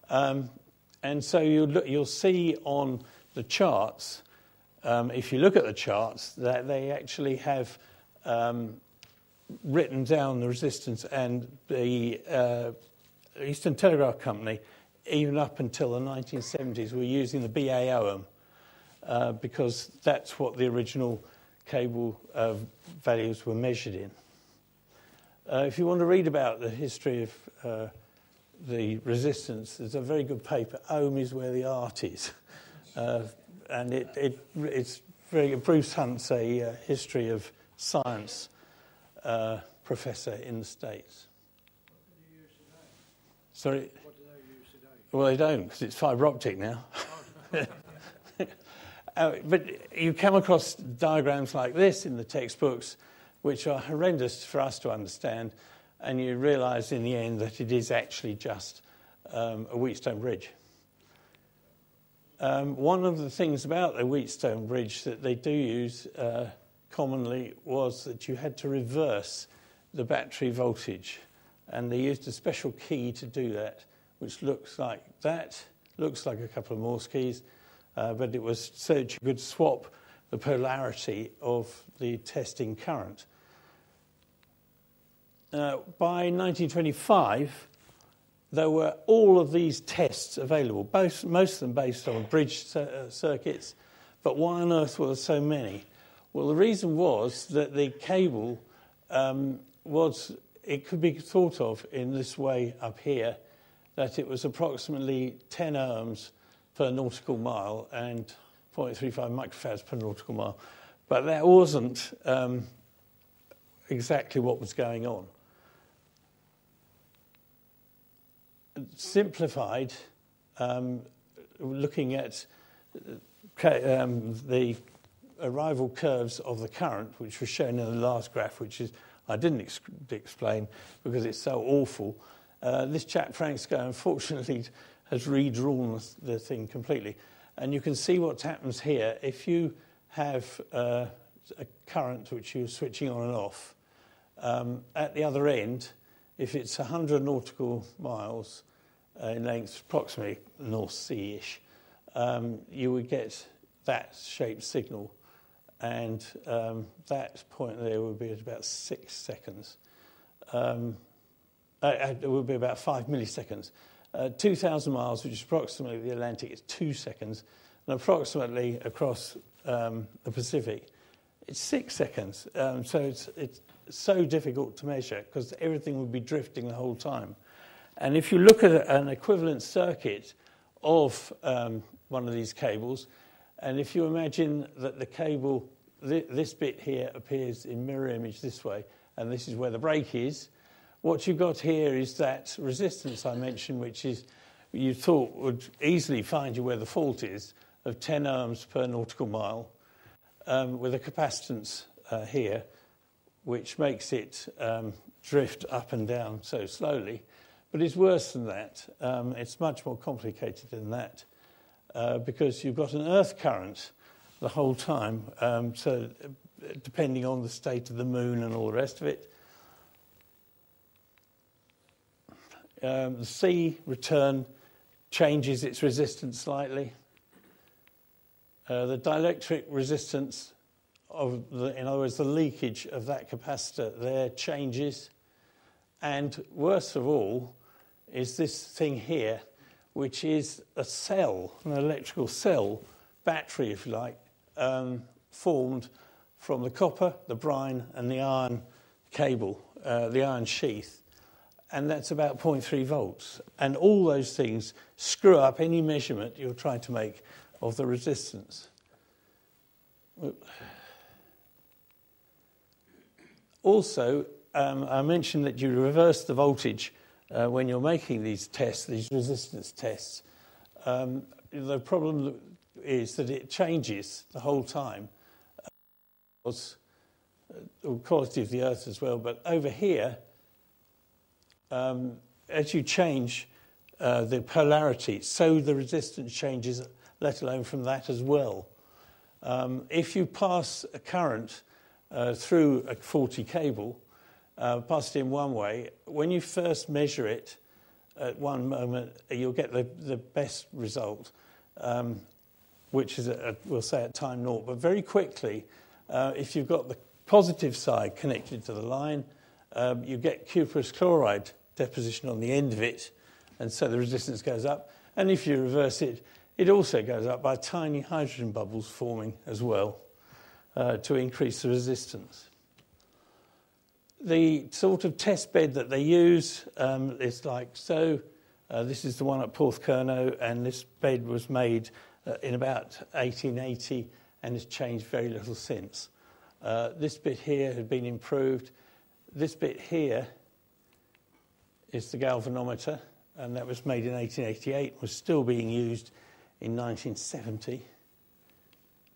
Um, and so you look, you'll see on the charts, um, if you look at the charts, that they actually have um, written down the resistance and the uh, Eastern Telegraph Company, even up until the 1970s, were using the BA ohm uh, because that's what the original cable uh, values were measured in. Uh, if you want to read about the history of uh, the resistance, there's a very good paper, Ohm is where the art is. Uh, and it, it, it's very, Bruce Hunt's a history of science uh, professor in the States. Sorry? Well, they don't, because it's fibre optic now. Uh, but you come across diagrams like this in the textbooks, which are horrendous for us to understand, and you realize in the end that it is actually just um, a Wheatstone bridge. Um, one of the things about the Wheatstone bridge that they do use uh, commonly was that you had to reverse the battery voltage, and they used a special key to do that, which looks like that, looks like a couple of Morse keys uh, but it was so that you could swap the polarity of the testing current. By 1925, there were all of these tests available, both, most of them based on bridge uh, circuits, but why on earth were there so many? Well, the reason was that the cable um, was, it could be thought of in this way up here, that it was approximately 10 ohms per nautical mile and 0.35 microfarads per nautical mile. But that wasn't um, exactly what was going on. Simplified, um, looking at um, the arrival curves of the current, which was shown in the last graph, which is I didn't ex- explain because it's so awful. Uh, this chap Francisco, unfortunately, has redrawn the thing completely. And you can see what happens here. If you have uh, a current which you're switching on and off, um, at the other end, if it's 100 nautical miles uh, in length, approximately North Sea-ish, um, you would get that shaped signal. And um, that point there would be at about six seconds. Um, uh, it would be about five milliseconds. Uh, 2,000 miles, which is approximately the Atlantic, is two seconds, and approximately across um, the Pacific, it's six seconds. Um, so it's, it's so difficult to measure because everything would be drifting the whole time. And if you look at an equivalent circuit of um, one of these cables, and if you imagine that the cable, th- this bit here appears in mirror image this way, and this is where the break is, what you've got here is that resistance I mentioned, which is you thought would easily find you where the fault is, of 10 ohms per nautical mile, um, with a capacitance uh, here, which makes it um, drift up and down so slowly. But it's worse than that. Um, it's much more complicated than that uh, because you've got an earth current the whole time. Um, so, depending on the state of the moon and all the rest of it, um, the sea return changes its resistance slightly. Uh, the dielectric resistance of the, in other words, the leakage of that capacitor there changes. And worst of all is this thing here, which is a cell, an electrical cell, battery, if you like, um, formed from the copper, the brine, and the iron cable, uh, the iron sheath. And that's about 0.3 volts. And all those things screw up any measurement you're trying to make of the resistance. Also, um, I mentioned that you reverse the voltage uh, when you're making these tests, these resistance tests. Um, the problem is that it changes the whole time. Uh, quality of the earth as well, but over here, um, as you change uh, the polarity, so the resistance changes, let alone from that as well. Um, if you pass a current uh, through a faulty cable, uh, it in one way, when you first measure it at one moment, you'll get the, the best result, um, which is, at, we'll say, at time naught. But very quickly, uh, if you've got the positive side connected to the line, um, you get cuprous chloride deposition on the end of it, and so the resistance goes up. And if you reverse it, it also goes up by tiny hydrogen bubbles forming as well uh, to increase the resistance. The sort of test bed that they use um, is like so. Uh, this is the one at Porthcurno, and this bed was made uh, in about 1880 and has changed very little since. Uh, this bit here had been improved. This bit here is the galvanometer, and that was made in 1888, and was still being used in 1970.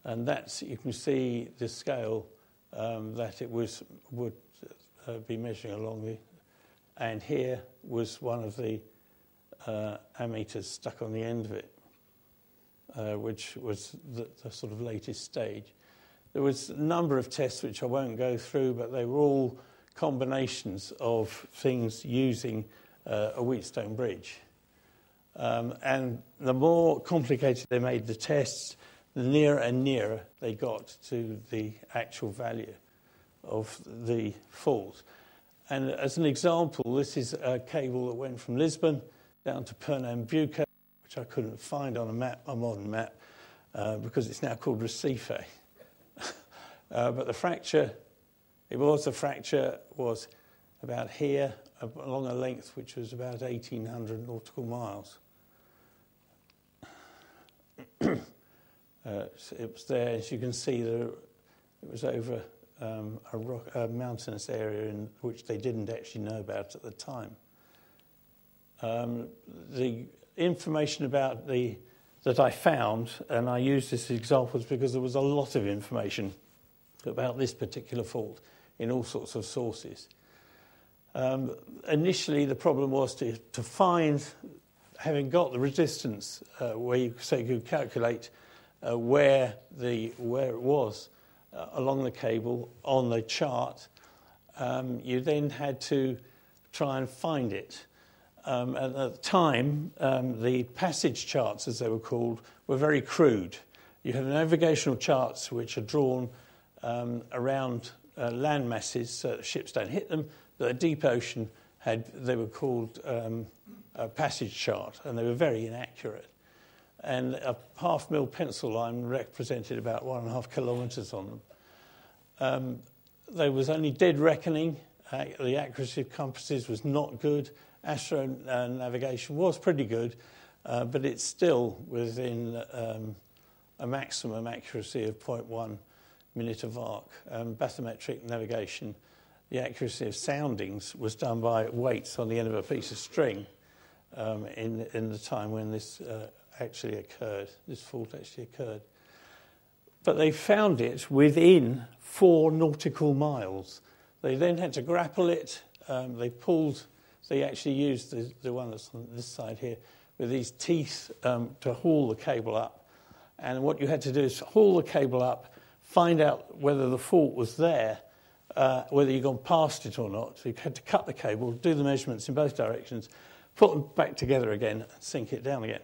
And that's, you can see the scale um, that it was, would uh, be measuring along the, and here was one of the uh, ammeters stuck on the end of it, uh, which was the, the, sort of latest stage. There was a number of tests which I won't go through, but they were all combinations of things using uh, a Wheatstone bridge. Um, and the more complicated they made the tests, the nearer and nearer they got to the actual value of the fault. And as an example, this is a cable that went from Lisbon down to Pernambuco, which I couldn't find on a map, a modern map, uh, because it's now called Recife. uh, but the fracture, it was a fracture, was about here along a length which was about 1,800 nautical miles. uh, it was there, as you can see, there, it was over um, a, rock, a, mountainous area in which they didn't actually know about at the time. Um, the information about the that I found, and I use this as examples because there was a lot of information about this particular fault in all sorts of sources. Um, initially, the problem was to, to find, having got the resistance, uh, where you say you could calculate uh, where, the, where it was uh, along the cable on the chart, um, you then had to try and find it. Um, at the time, um, the passage charts, as they were called, were very crude. You had navigational charts which are drawn um, around uh, land masses so that ships don't hit them, but the deep ocean had, they were called um, a passage chart, and they were very inaccurate. And a half mil pencil line represented about one and a half kilometres on them. Um, there was only dead reckoning the accuracy of compasses was not good. Astro uh, navigation was pretty good, uh, but it's still within um, a maximum accuracy of 0.1 minute of arc. Um, bathymetric navigation, the accuracy of soundings was done by weights on the end of a piece of string um, in, in the time when this uh, actually occurred, this fault actually occurred. But they found it within four nautical miles. They then had to grapple it. Um, they pulled, they actually used the, the one that's on this side here with these teeth um, to haul the cable up. And what you had to do is haul the cable up, find out whether the fault was there, uh, whether you'd gone past it or not. So you had to cut the cable, do the measurements in both directions, put them back together again, and sink it down again.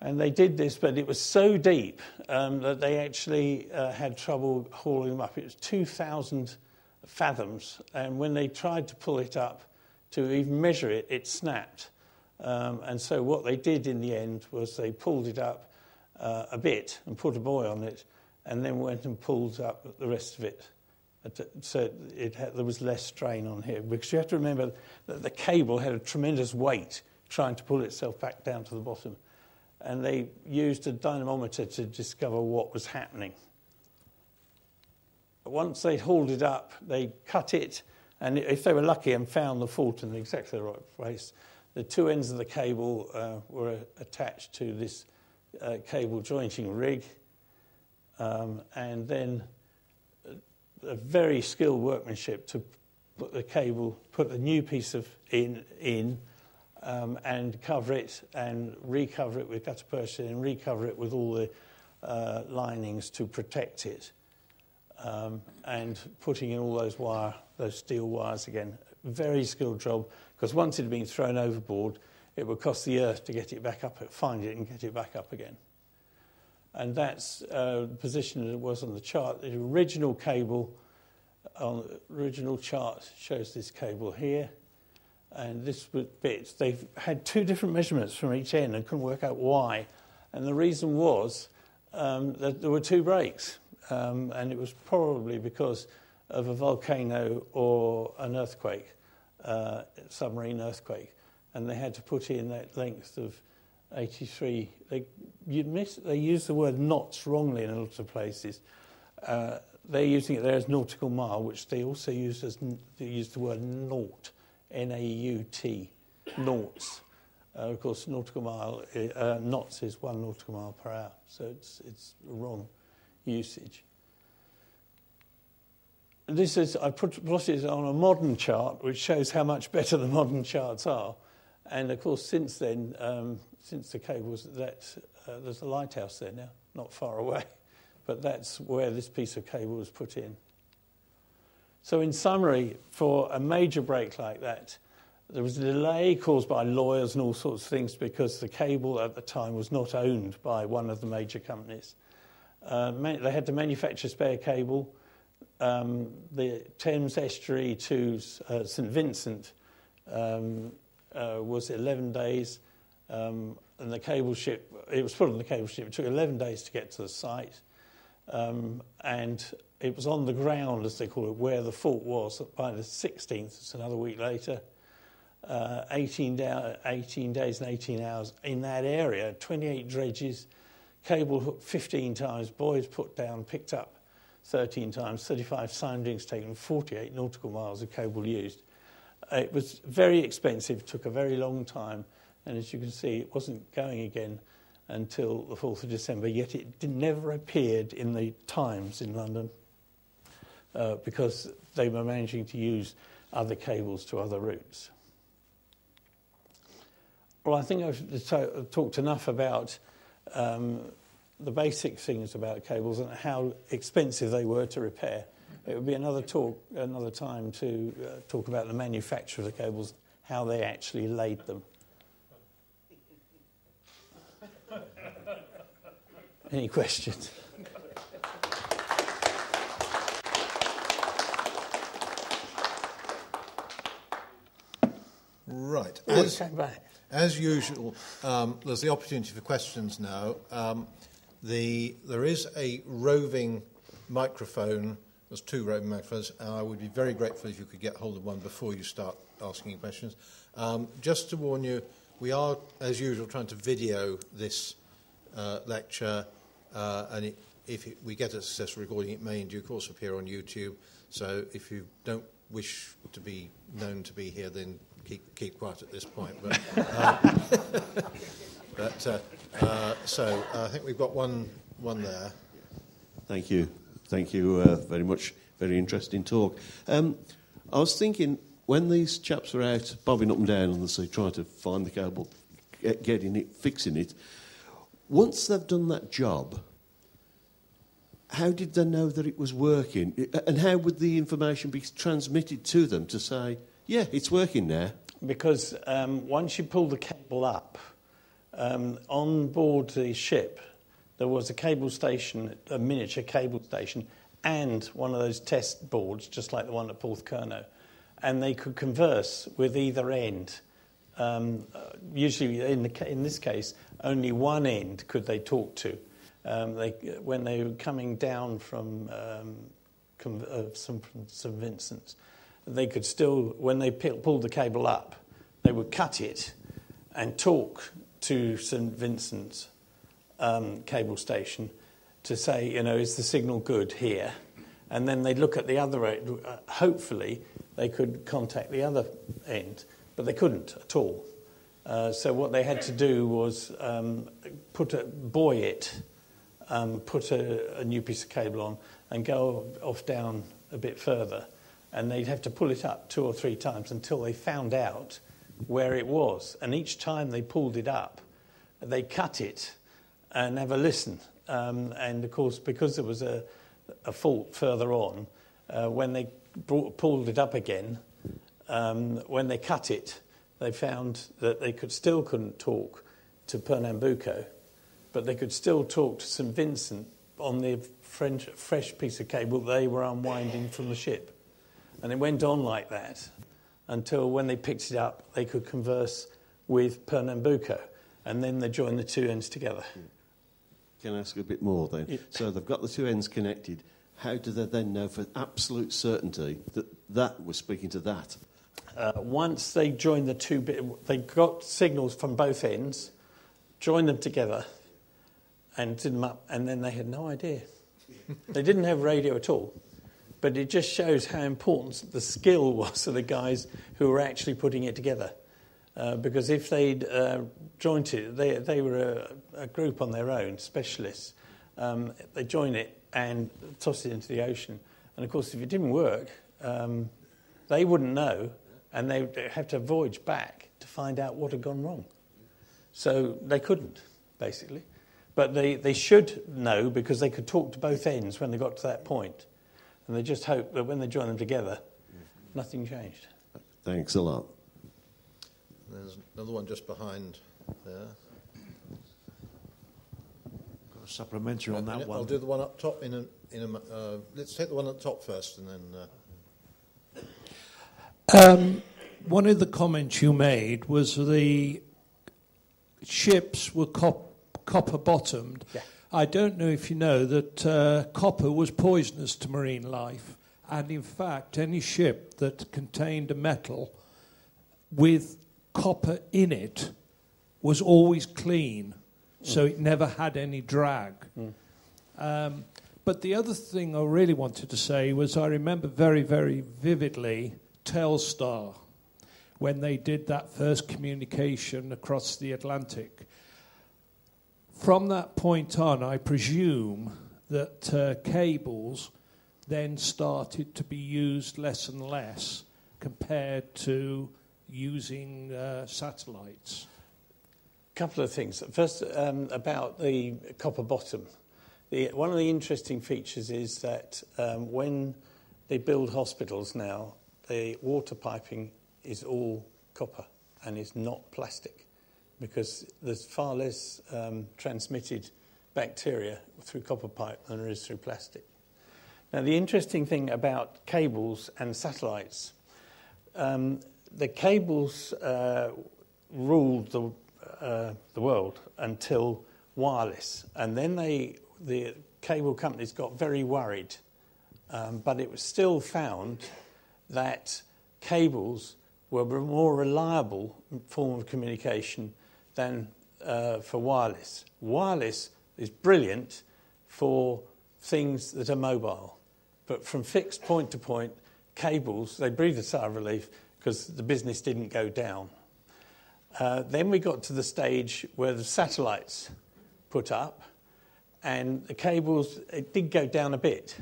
And they did this, but it was so deep um, that they actually uh, had trouble hauling them up. It was 2,000 fathoms, and when they tried to pull it up to even measure it, it snapped. Um, and so what they did in the end was they pulled it up uh, a bit and put a buoy on it, and then went and pulled up the rest of it. So it had, there was less strain on here because you have to remember that the cable had a tremendous weight trying to pull itself back down to the bottom and they used a dynamometer to discover what was happening. Once they'd hauled it up, they cut it, and if they were lucky and found the fault in exactly the right place, the two ends of the cable uh, were attached to this uh, cable jointing rig, um, and then a very skilled workmanship to put the cable, put the new piece of in in um, and cover it and recover it with gutta percha and recover it with all the uh, linings to protect it. Um, and putting in all those wire, those steel wires again. Very skilled job because once it had been thrown overboard, it would cost the earth to get it back up, find it and get it back up again. And that's uh, the position it was on the chart. The original cable on the original chart shows this cable here and this bit, they've had two different measurements from each end and couldn't work out why. And the reason was um, that there were two breaks, um, and it was probably because of a volcano or an earthquake, uh, submarine earthquake, and they had to put in that length of 83. They, miss, they use the word knots wrongly in a lot of places. Uh, they're using it there as nautical mile, which they also use as they use the word naught. N-A-U-T, naughts. Uh, of course, nautical mile, uh, knots is one nautical mile per hour, so it's, it's wrong usage. This is, I put, plotted it on a modern chart, which shows how much better the modern charts are. And of course, since then, um, since the cables, that, uh, there's a lighthouse there now, not far away. But that's where this piece of cable was put in. So, in summary, for a major break like that, there was a delay caused by lawyers and all sorts of things because the cable at the time was not owned by one of the major companies. Uh, they had to manufacture spare cable. Um, the Thames estuary to uh, St Vincent um, uh, was 11 days, um, and the cable ship, it was put on the cable ship, it took 11 days to get to the site. Um, and it was on the ground, as they call it, where the fault was by the 16th, it's another week later. Uh, 18, da- 18 days and 18 hours in that area, 28 dredges, cable hooked 15 times, buoys put down, picked up 13 times, 35 soundings taken, 48 nautical miles of cable used. Uh, it was very expensive, took a very long time, and as you can see, it wasn't going again until the 4th of December, yet it never appeared in the Times in London uh, because they were managing to use other cables to other routes. Well, I think I've talked enough about um, the basic things about cables and how expensive they were to repair. It would be another talk, another time to uh, talk about the manufacture of the cables, how they actually laid them. Any questions? Right. As, as usual, um, there's the opportunity for questions now. Um, the, there is a roving microphone There's two roving microphones, and I would be very grateful if you could get hold of one before you start asking questions. Um, just to warn you, we are, as usual, trying to video this uh, lecture, uh, and it, if it, we get a successful recording, it may in due course appear on YouTube. So if you don't wish to be known to be here, then keep, keep quiet at this point. But, uh, but uh, uh, so uh, I think we've got one, one there. Thank you. Thank you uh, very much. Very interesting talk. Um, I was thinking when these chaps were out bobbing up and down on the sea trying to find the cable, get, getting it, fixing it, once they've done that job, how did they know that it was working? And how would the information be transmitted to them to say, yeah, it's working now? Because um, once you pull the cable up, um, on board the ship, there was a cable station, a miniature cable station, and one of those test boards, just like the one at Porthcurno. And they could converse with either end. Um, uh, usually, in, the, in this case, only one end could they talk to. Um, they, when they were coming down from, um, uh, from St Vincent's, they could still, when they pulled the cable up, they would cut it and talk to St Vincent's um, cable station to say, you know, is the signal good here? And then they'd look at the other end. Uh, hopefully, they could contact the other end, but they couldn't at all. Uh, so what they had to do was um, put a, buoy it, um, put a, a, new piece of cable on, and go off down a bit further. And they'd have to pull it up two or three times until they found out where it was. And each time they pulled it up, they cut it and have a listen. Um, and of course, because there was a, a fault further on, uh, when they brought, pulled it up again, um, when they cut it, they found that they could still couldn't talk to Pernambuco, but they could still talk to St Vincent on the French, fresh piece of cable they were unwinding from the ship. And it went on like that until when they picked it up, they could converse with Pernambuco, and then they joined the two ends together. Can I ask a bit more then? Yeah. So they've got the two ends connected. How do they then know for absolute certainty that that was speaking to that? Uh, once they joined the two, bit, they got signals from both ends, joined them together, and did them up, and then they had no idea. they didn't have radio at all. But it just shows how important the skill was of the guys who were actually putting it together. Uh, because if they'd uh, joined it, they, they were a, a, group on their own, specialists. Um, they join it and toss it into the ocean. And of course, if it didn't work, um, they wouldn't know, and they'd have to voyage back to find out what had gone wrong. So they couldn't, basically. But they, they should know because they could talk to both ends when they got to that point. And they just hope that when they join them together, nothing changed. Thanks a lot. There's another one just behind there. Got a supplementary on that I'll one. I'll do the one up top in a. In a uh, let's take the one at the top first and then. Uh... Um, one of the comments you made was the ships were cop- copper bottomed. Yeah. I don't know if you know that uh, copper was poisonous to marine life, and in fact, any ship that contained a metal with copper in it was always clean, mm. so it never had any drag. Mm. Um, but the other thing I really wanted to say was I remember very, very vividly Telstar when they did that first communication across the Atlantic from that point on, I presume that uh, cables then started to be used less and less compared to using uh, satellites. A couple of things. First, um, about the copper bottom. The, one of the interesting features is that um, when they build hospitals now, the water piping is all copper and is not plastic because there's far less um, transmitted bacteria through copper pipe than there is through plastic. Now, the interesting thing about cables and satellites, um, the cables uh, ruled the, uh, the world until wireless, and then they, the cable companies got very worried Um, but it was still found that cables were a more reliable form of communication than uh, for wireless. Wireless is brilliant for things that are mobile, but from fixed point to point, cables, they breathed a sigh of relief because the business didn't go down. Uh, then we got to the stage where the satellites put up, and the cables, it did go down a bit.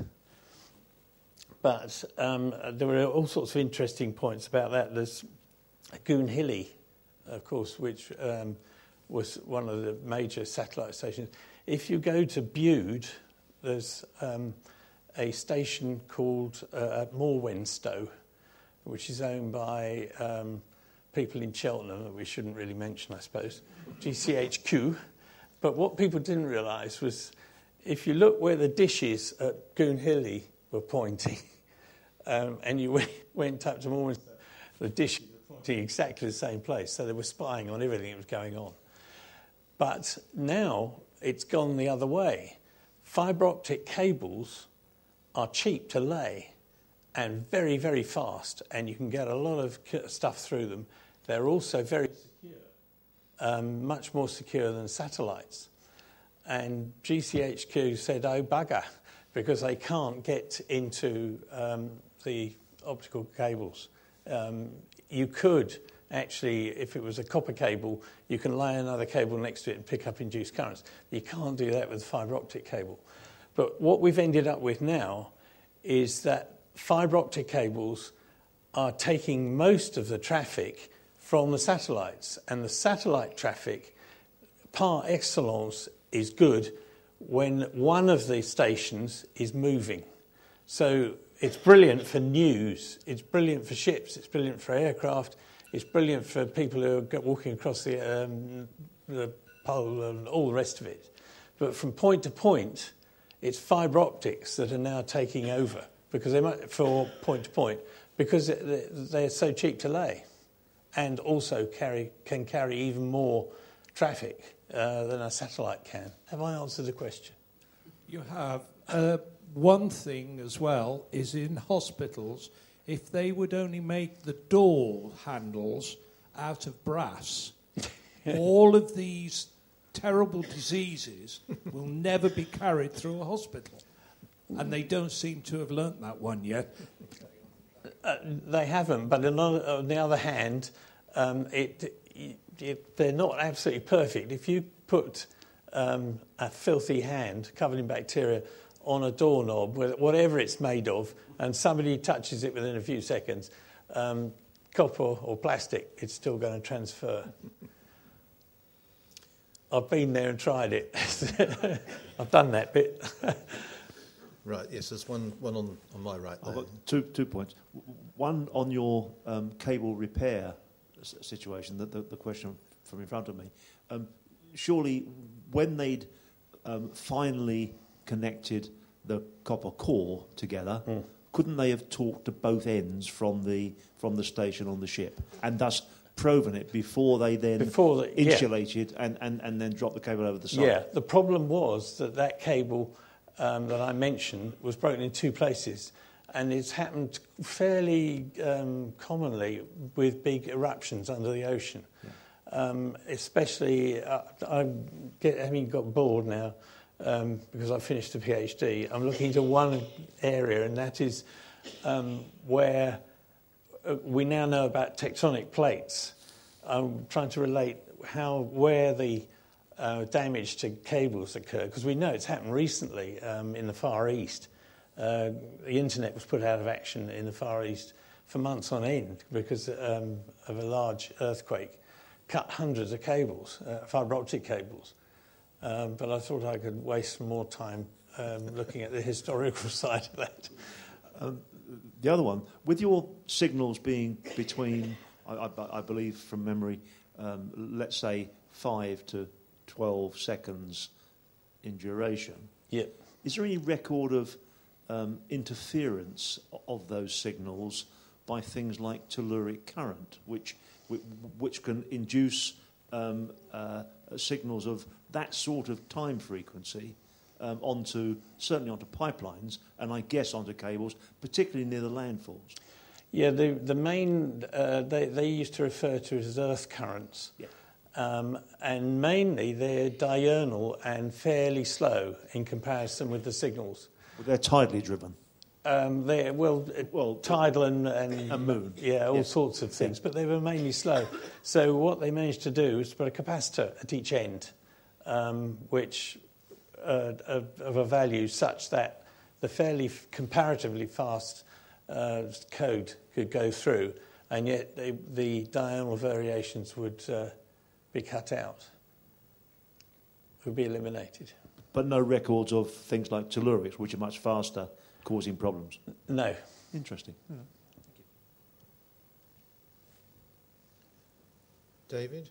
But um, there were all sorts of interesting points about that. There's Goonhilly, of course, which um, was one of the major satellite stations. If you go to Bude, there's um, a station called uh, Morwenstow, which is owned by um, people in Cheltenham that we shouldn't really mention, I suppose, GCHQ. But what people didn't realise was if you look where the dishes at Goonhilly were pointing, um, and you went, went up to Morwenstow, the dishes exactly the same place. So they were spying on everything that was going on. But now it's gone the other way. Fibre optic cables are cheap to lay and very, very fast, and you can get a lot of stuff through them. They're also very secure, um, much more secure than satellites. And GCHQ said, oh, bugger, because they can't get into um, the optical cables. Um, you could actually, if it was a copper cable, you can lay another cable next to it and pick up induced currents. You can't do that with a fibre optic cable. But what we've ended up with now is that fibre optic cables are taking most of the traffic from the satellites, and the satellite traffic, par excellence, is good when one of the stations is moving. So it's brilliant for news, it's brilliant for ships, it's brilliant for aircraft, it's brilliant for people who are walking across the, um, the pole and all the rest of it. But from point to point, it's fibre optics that are now taking over because they might, for point to point because they're so cheap to lay and also carry, can carry even more traffic uh, than a satellite can. Have I answered the question? You have. Uh, one thing as well is in hospitals, if they would only make the door handles out of brass, all of these terrible diseases will never be carried through a hospital. And they don't seem to have learnt that one yet. Uh, they haven't, but on the other hand, um, it, it, they're not absolutely perfect. If you put um, a filthy hand covered in bacteria on a doorknob, whatever it's made of, and somebody touches it within a few seconds, um, copper or plastic, it's still going to transfer. I've been there and tried it. I've done that bit. right, yes, there's one, one on, on my right there. I've got two, two points. One on your um, cable repair situation, the, the, the, question from in front of me. Um, surely, when they'd um, finally connected the copper core together, mm. couldn't they have talked to both ends from the, from the station on the ship and thus proven it before they then before the, insulated yeah. and, and, and then dropped the cable over the side. Yeah, the problem was that that cable um, that I mentioned was broken in two places. And it's happened fairly um, commonly with big eruptions under the ocean. Yeah. Um, especially, uh, I'm get, having got bored now um, because I finished a PhD. I'm looking into one area, and that is um, where uh, we now know about tectonic plates. I'm trying to relate how where the uh, damage to cables occur because we know it's happened recently um, in the Far East. Uh, the internet was put out of action in the Far East for months on end because um, of a large earthquake, cut hundreds of cables, uh, fibre optic cables. Um, but I thought I could waste more time um, looking at the historical side of that. Um, the other one, with your signals being between, I, I, I believe from memory, um, let's say 5 to 12 seconds in duration. Yep. Is there any record of um, interference of those signals by things like telluric current, which, which can induce um, uh, signals of that sort of time frequency um, onto certainly onto pipelines, and I guess onto cables, particularly near the landfalls. Yeah, the, the main, uh, they, they used to refer to it as earth currents. Yeah. Um, and mainly they're diurnal and fairly slow in comparison with the signals. Well, they're tidally driven. Um, they well, uh, Well, tidal and, and, and moon. yeah, all Yeah. sorts of things, but they were mainly slow. So what they managed to do is put a capacitor at each end, um, which uh, of, of a value such that the fairly comparatively fast uh, code could go through, and yet they, the diurnal variations would uh, be cut out, would be eliminated. But no records of things like tellurics, which are much faster, causing problems. No. Interesting. David?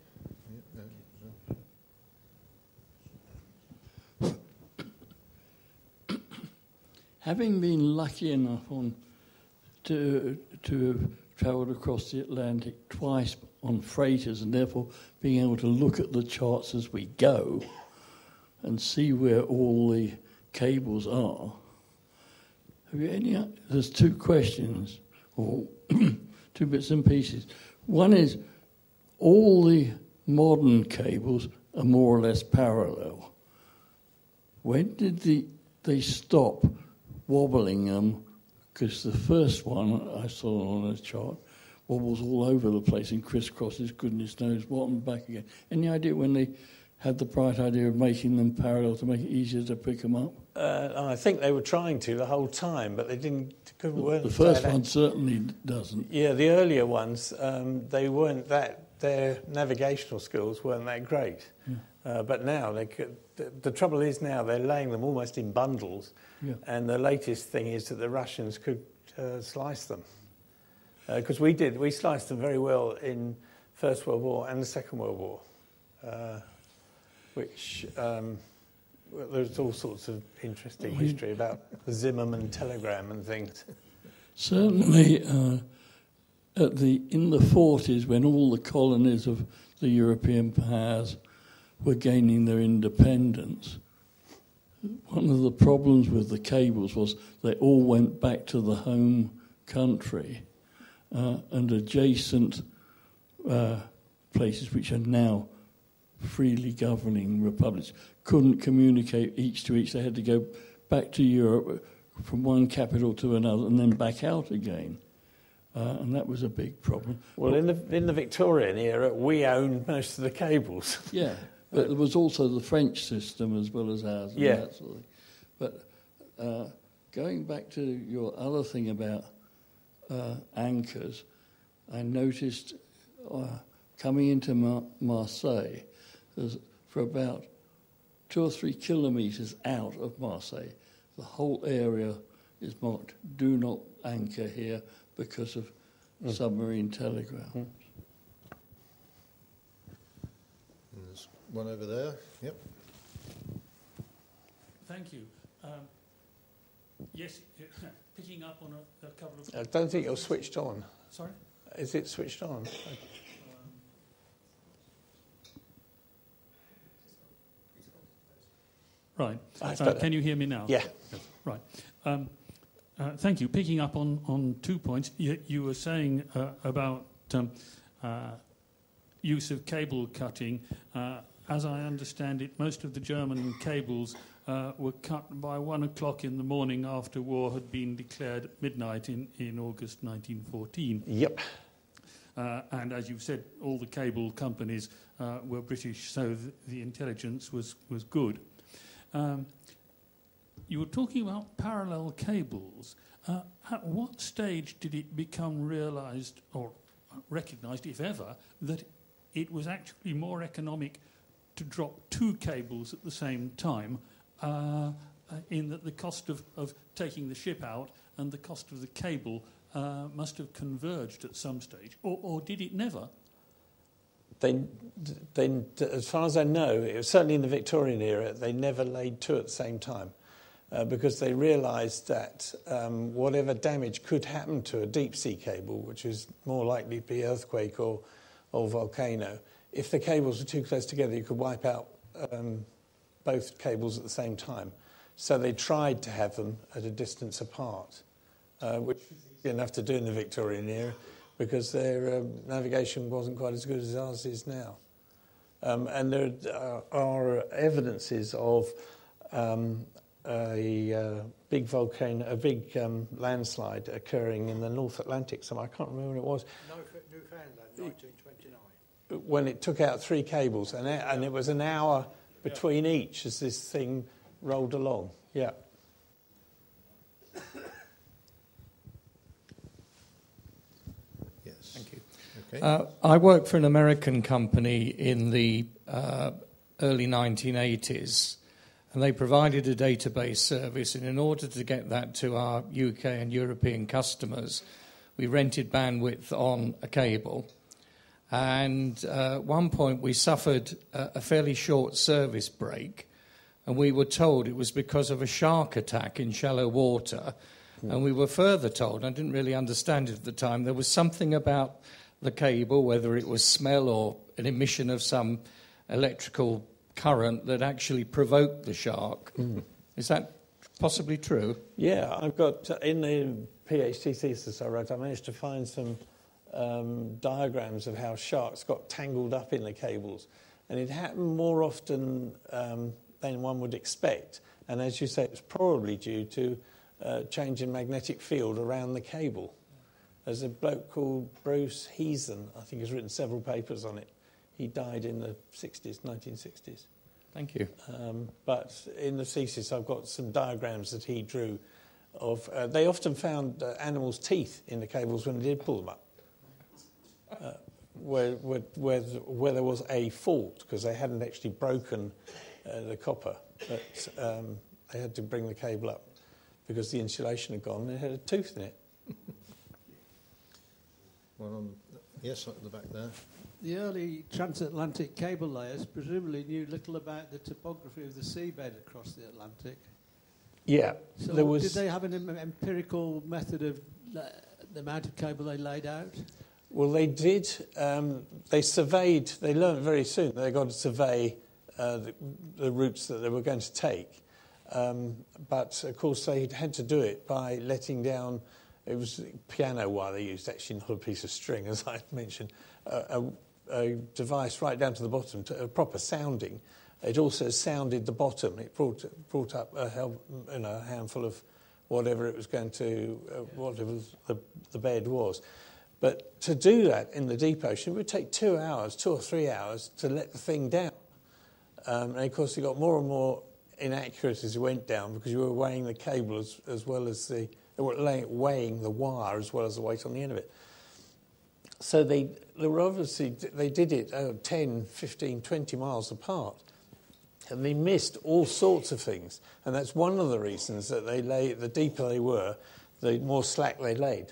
Having been lucky enough on to to have travelled across the Atlantic twice on freighters, and therefore being able to look at the charts as we go and see where all the cables are. Have you any? There's two questions, or two bits and pieces. One is all the modern cables are more or less parallel. When did the, they stop wobbling them? Because the first one I saw on a chart wobbles all over the place and crisscrosses goodness knows what and back again. Any idea when they had the bright idea of making them parallel to make it easier to pick them up? Uh, I think they were trying to the whole time, but they didn't. Couldn't, The first one certainly doesn't. Yeah, the earlier ones, um, they weren't that. Their navigational skills weren't that great. Uh, but now, they could, the, the trouble is now they're laying them almost in bundles, Yeah. and the latest thing is that the Russians could uh, slice them. Because we did, we sliced them very well in First World War and the Second World War, uh, which um, well, there's all sorts of interesting history about the Zimmerman telegram and things. Certainly, uh, at the in the forties, when all the colonies of the European powers were gaining their independence, one of the problems with the cables was they all went back to the home country, uh, and adjacent uh, places which are now freely governing republics couldn't communicate each to each. They had to go back to Europe from one capital to another and then back out again. Uh, and that was a big problem. Well, in the, in the Victorian era, we owned most of the cables. Yeah, but there was also the French system as well as ours. And Yeah. That sort of thing. But uh, going back to your other thing about uh, anchors, I noticed uh, coming into Mar- Marseille, there's, for about two or three kilometres out of Marseille, the whole area is marked "Do not anchor here" because of submarine telegraph. And there's one over there. Yep. Thank you. Um, yes, picking up on a, a couple of. I don't think you're switched on. Sorry? Is it switched on? Right. Uh, can you hear me now? Yeah. Right. Um, uh, thank you. Picking up on, on two points, you, you were saying uh, about um, uh, use of cable cutting. As I understand it, most of the German cables uh, were cut by one o'clock in the morning after war had been declared at midnight in, in August 1914. Yep. Uh, and as you've said, all the cable companies uh, were British, so th- the intelligence was, was good. Um, you were talking about parallel cables. Uh, at what stage did it become realised or recognised, if ever, that it was actually more economic to drop two cables at the same time, uh, uh, in that the cost of, of taking the ship out and the cost of the cable uh, must have converged at some stage, or, or did it never? They, they, as far as I know, it was certainly in the Victorian era, they never laid two at the same time uh, because they realised that um, whatever damage could happen to a deep sea cable, which is more likely to be earthquake or, or volcano, if the cables were too close together, you could wipe out um, both cables at the same time. So they tried to have them at a distance apart, uh, which easy enough to do in the Victorian era because their um, navigation wasn't quite as good as ours is now. Um, and there uh, are evidences of um, a uh, big volcano, a big um, landslide occurring in the North Atlantic. So I can't remember when it was. Newfoundland, 1929. When it took out three cables, and, it- and it was an hour between each as this thing rolled along. Yeah. Yes. Thank you. Okay. Uh, I worked for an American company in the uh, early 1980s, and they provided a database service. And in order to get that to our UK and European customers, we rented bandwidth on a cable. And uh, at one point, we suffered a, a fairly short service break, and we were told it was because of a shark attack in shallow water. And we were further told, I didn't really understand it at the time, there was something about the cable, whether it was smell or an emission of some electrical current that actually provoked the shark. Is that possibly true? Yeah, I've got uh, in the PhD thesis I wrote, I managed to find some um, diagrams of how sharks got tangled up in the cables, and it happened more often um, than one would expect. And as you say, it's probably due to uh, change in magnetic field around the cable. There's a bloke called Bruce Heezen, I think, has written several papers on it. He died in the 60s, 1960s. Thank you. Um, but in the thesis, I've got some diagrams that he drew of. Uh, they often found uh, animals' teeth in the cables when they did pull them up, uh, where, where, where, where there was a fault because they hadn't actually broken uh, the copper, but um, they had to bring the cable up because the insulation had gone and it had a tooth in it. One on, yes, at the back there. The early transatlantic cable layers presumably knew little about the topography of the seabed across the Atlantic. Yeah, So there was. did they have an empirical method of the amount of cable they laid out? Well, they did. Um, they surveyed. They learned very soon. They got to survey uh, the, the routes that they were going to take. Um, but of course, they had to do it by letting down. It was piano wire they used, actually, not a piece of string, as I mentioned. A, a, a device right down to the bottom, to a proper sounding. It also sounded the bottom. It brought brought up a, hel- you know, a handful of whatever it was going to, uh, whatever the, the bed was. But to do that in the deep ocean would take two hours, two or three hours to let the thing down. Um, and of course, it got more and more inaccurate as it went down because you were weighing the cable as, as well as the, weighing the wire as well as the weight on the end of it. So they, they were obviously, they did it uh, 10, 15, 20 miles apart. And they missed all sorts of things. And that's one of the reasons that they lay, the deeper they were, the more slack they laid.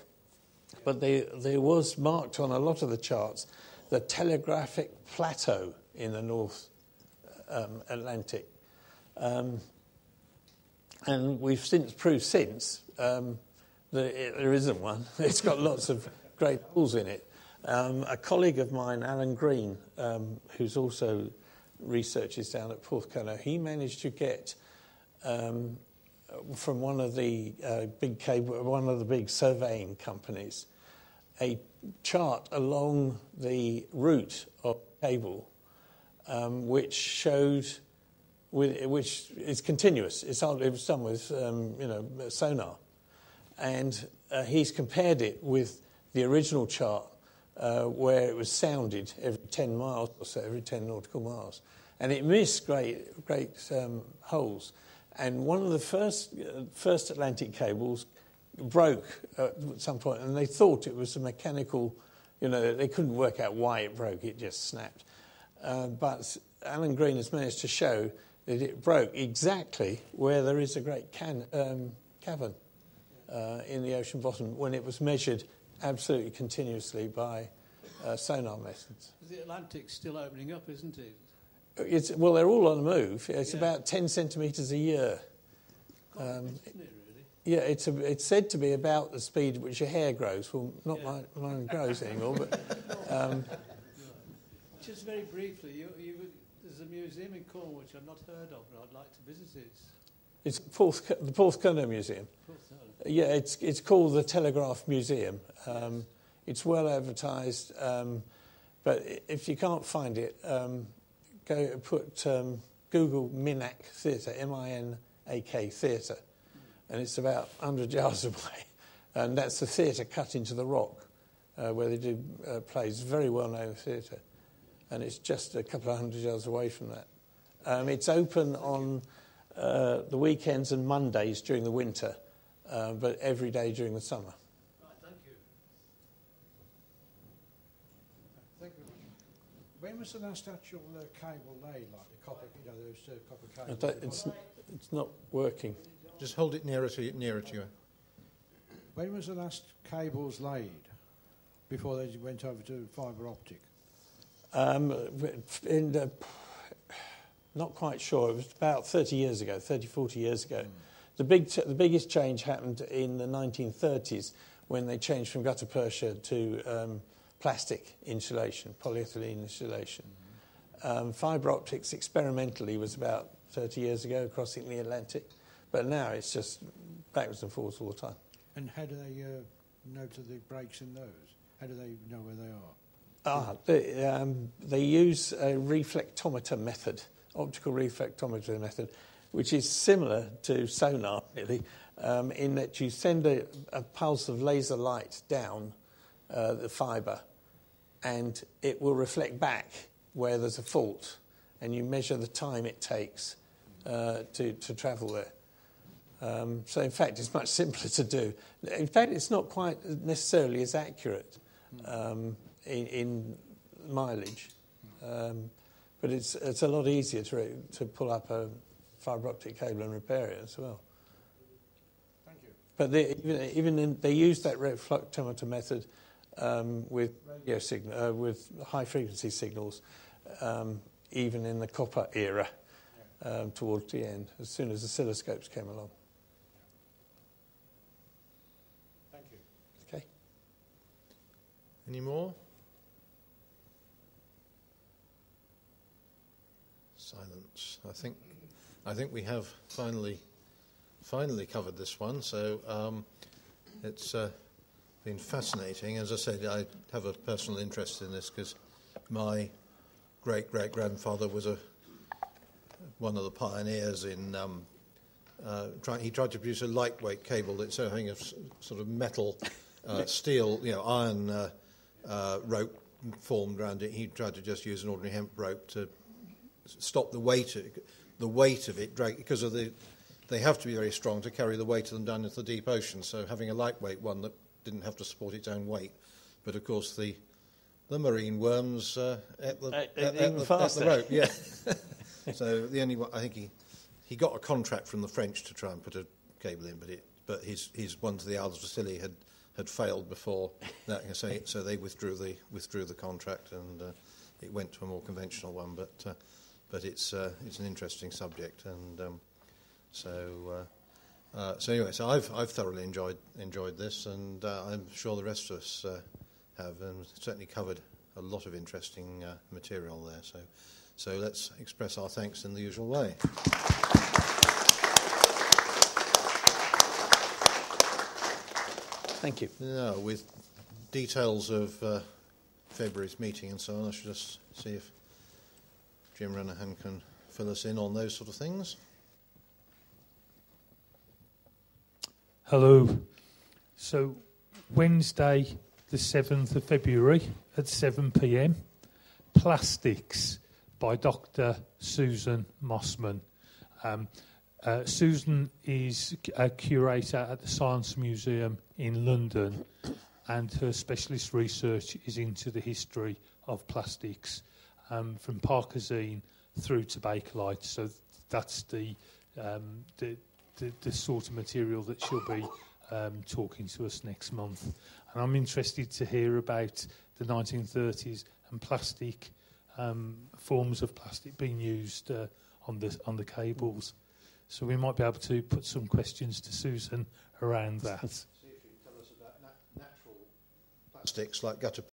But they, there was marked on a lot of the charts the telegraphic plateau in the North um, Atlantic. Um, and we've since proved since um, that it, there isn't one. It's got lots of great holes in it. Um, a colleague of mine, Alan Green, um, who's also researches down at Porthcurno, he managed to get um, from one of the uh, big cable, one of the big surveying companies, a chart along the route of cable, um, which showed, with, which is continuous. It's it was done with um, you know sonar, and uh, he's compared it with the original chart uh, where it was sounded every 10 miles or so, every 10 nautical miles. And it missed great, great um, holes. And one of the first, uh, first Atlantic cables broke at some point, and they thought it was a mechanical, you know, they couldn't work out why it broke, it just snapped. Uh, but Alan Green has managed to show that it broke exactly where there is a great can, um, cavern uh, in the ocean bottom when it was measured absolutely continuously by uh, sonar methods. The Atlantic's still opening up, isn't it? It's, well, they're all on the move. It's Yeah. about 10 centimetres a year. Um, it? Yeah, it's, a, it's said to be about the speed at which your hair grows. Well, not Yeah. mine, mine grows anymore, but um, Just very briefly, you, you, there's a museum in Cornwall which I've not heard of, and I'd like to visit it. It's Porth, the Porthcurno Museum. Yeah, it's, it's called the Telegraph Museum. Um, it's well advertised, um, but if you can't find it, um, go put um, Google Minack Theatre, M-I-N-A-K Theatre, and it's about 100 yards away. And that's the theatre cut into the rock uh, where they do uh, plays. Very well known theatre. And it's just a couple of hundred yards away from that. Um, it's open on uh, the weekends and Mondays during the winter, uh, but every day during the summer. Right, thank you. Thank you. When was the last actual uh, cable laid, like the copper, you know, those uh, copper I cables? don't- It's, it's not working. Just hold it nearer to you, nearer to you. When was the last cables laid before they went over to fibre optic? Um, in the, not quite sure. It was about 30 years ago, 30, 40 years ago. The, big t- the biggest change happened in the 1930s when they changed from gutta percha to um, plastic insulation, polyethylene insulation. Um, fibre optics experimentally was about 30 years ago crossing the Atlantic, but now it's just backwards and forwards all the time. And how do they uh, note the breaks in those? How do they know where they are? Ah, they, um, they use a reflectometer method, optical reflectometer method, which is similar to sonar, really, um, in that you send a, a pulse of laser light down uh, the fibre and it will reflect back where there's a fault and you measure the time it takes uh, to, to travel there. Um, so, in fact, it's much simpler to do. In fact, it's not quite necessarily as accurate um, in, in mileage, um, but it's, it's a lot easier to, re- to pull up a fibre optic cable and repair it as well. Thank you. But they, even, even in, they use that reflectometer method um, with radio signal, uh, with high frequency signals, um, even in the copper era um, towards the end, as soon as oscilloscopes came along. Thank you. Okay. Any more? Silence. I think, I think we have finally, finally covered this one. So um, it's uh, been fascinating. As I said, I have a personal interest in this because my great great grandfather was a one of the pioneers in. Um, uh, try, he tried to produce a lightweight cable that's having sort of metal, uh, steel, you know, iron uh, uh, rope formed around it. He tried to just use an ordinary hemp rope to stop the weight, the weight of it, drag, because of the, they have to be very strong to carry the weight of them down into the deep ocean. So having a lightweight one that didn't have to support its own weight, but of course the the marine worms uh, at the, Uh, at, at the, at the rope, yeah. so the only one, I think he he got a contract from the French to try and put a cable in, but it but his his one to the Isles of Scilly had had failed before that, so so they withdrew the withdrew the contract and uh, it went to a more conventional one, but uh, but it's uh, it's an interesting subject and um, so. Uh, uh, so anyway, so I've I've thoroughly enjoyed enjoyed this, and uh, I'm sure the rest of us have, and certainly covered a lot of interesting material there. So, so let's express our thanks in the usual way. Thank you. Now, with details of uh, February's meeting and so on, I should just see if Jim Renahan can fill us in on those sort of things. Hello. So, Wednesday, the 7th of February at 7 pm, Plastics by Dr. Susan Mossman. Um, uh, Susan is a curator at the Science Museum in London, and her specialist research is into the history of plastics um, from Parkesine through to Bakelite. So, that's the, um, the, the, the sort of material that she'll be um, talking to us next month. And I'm interested to hear about the 1930s and plastic um, forms of plastic being used uh, on the on the cables. So we might be able to put some questions to Susan around that. See if you can tell us about nat- natural plastics like gutta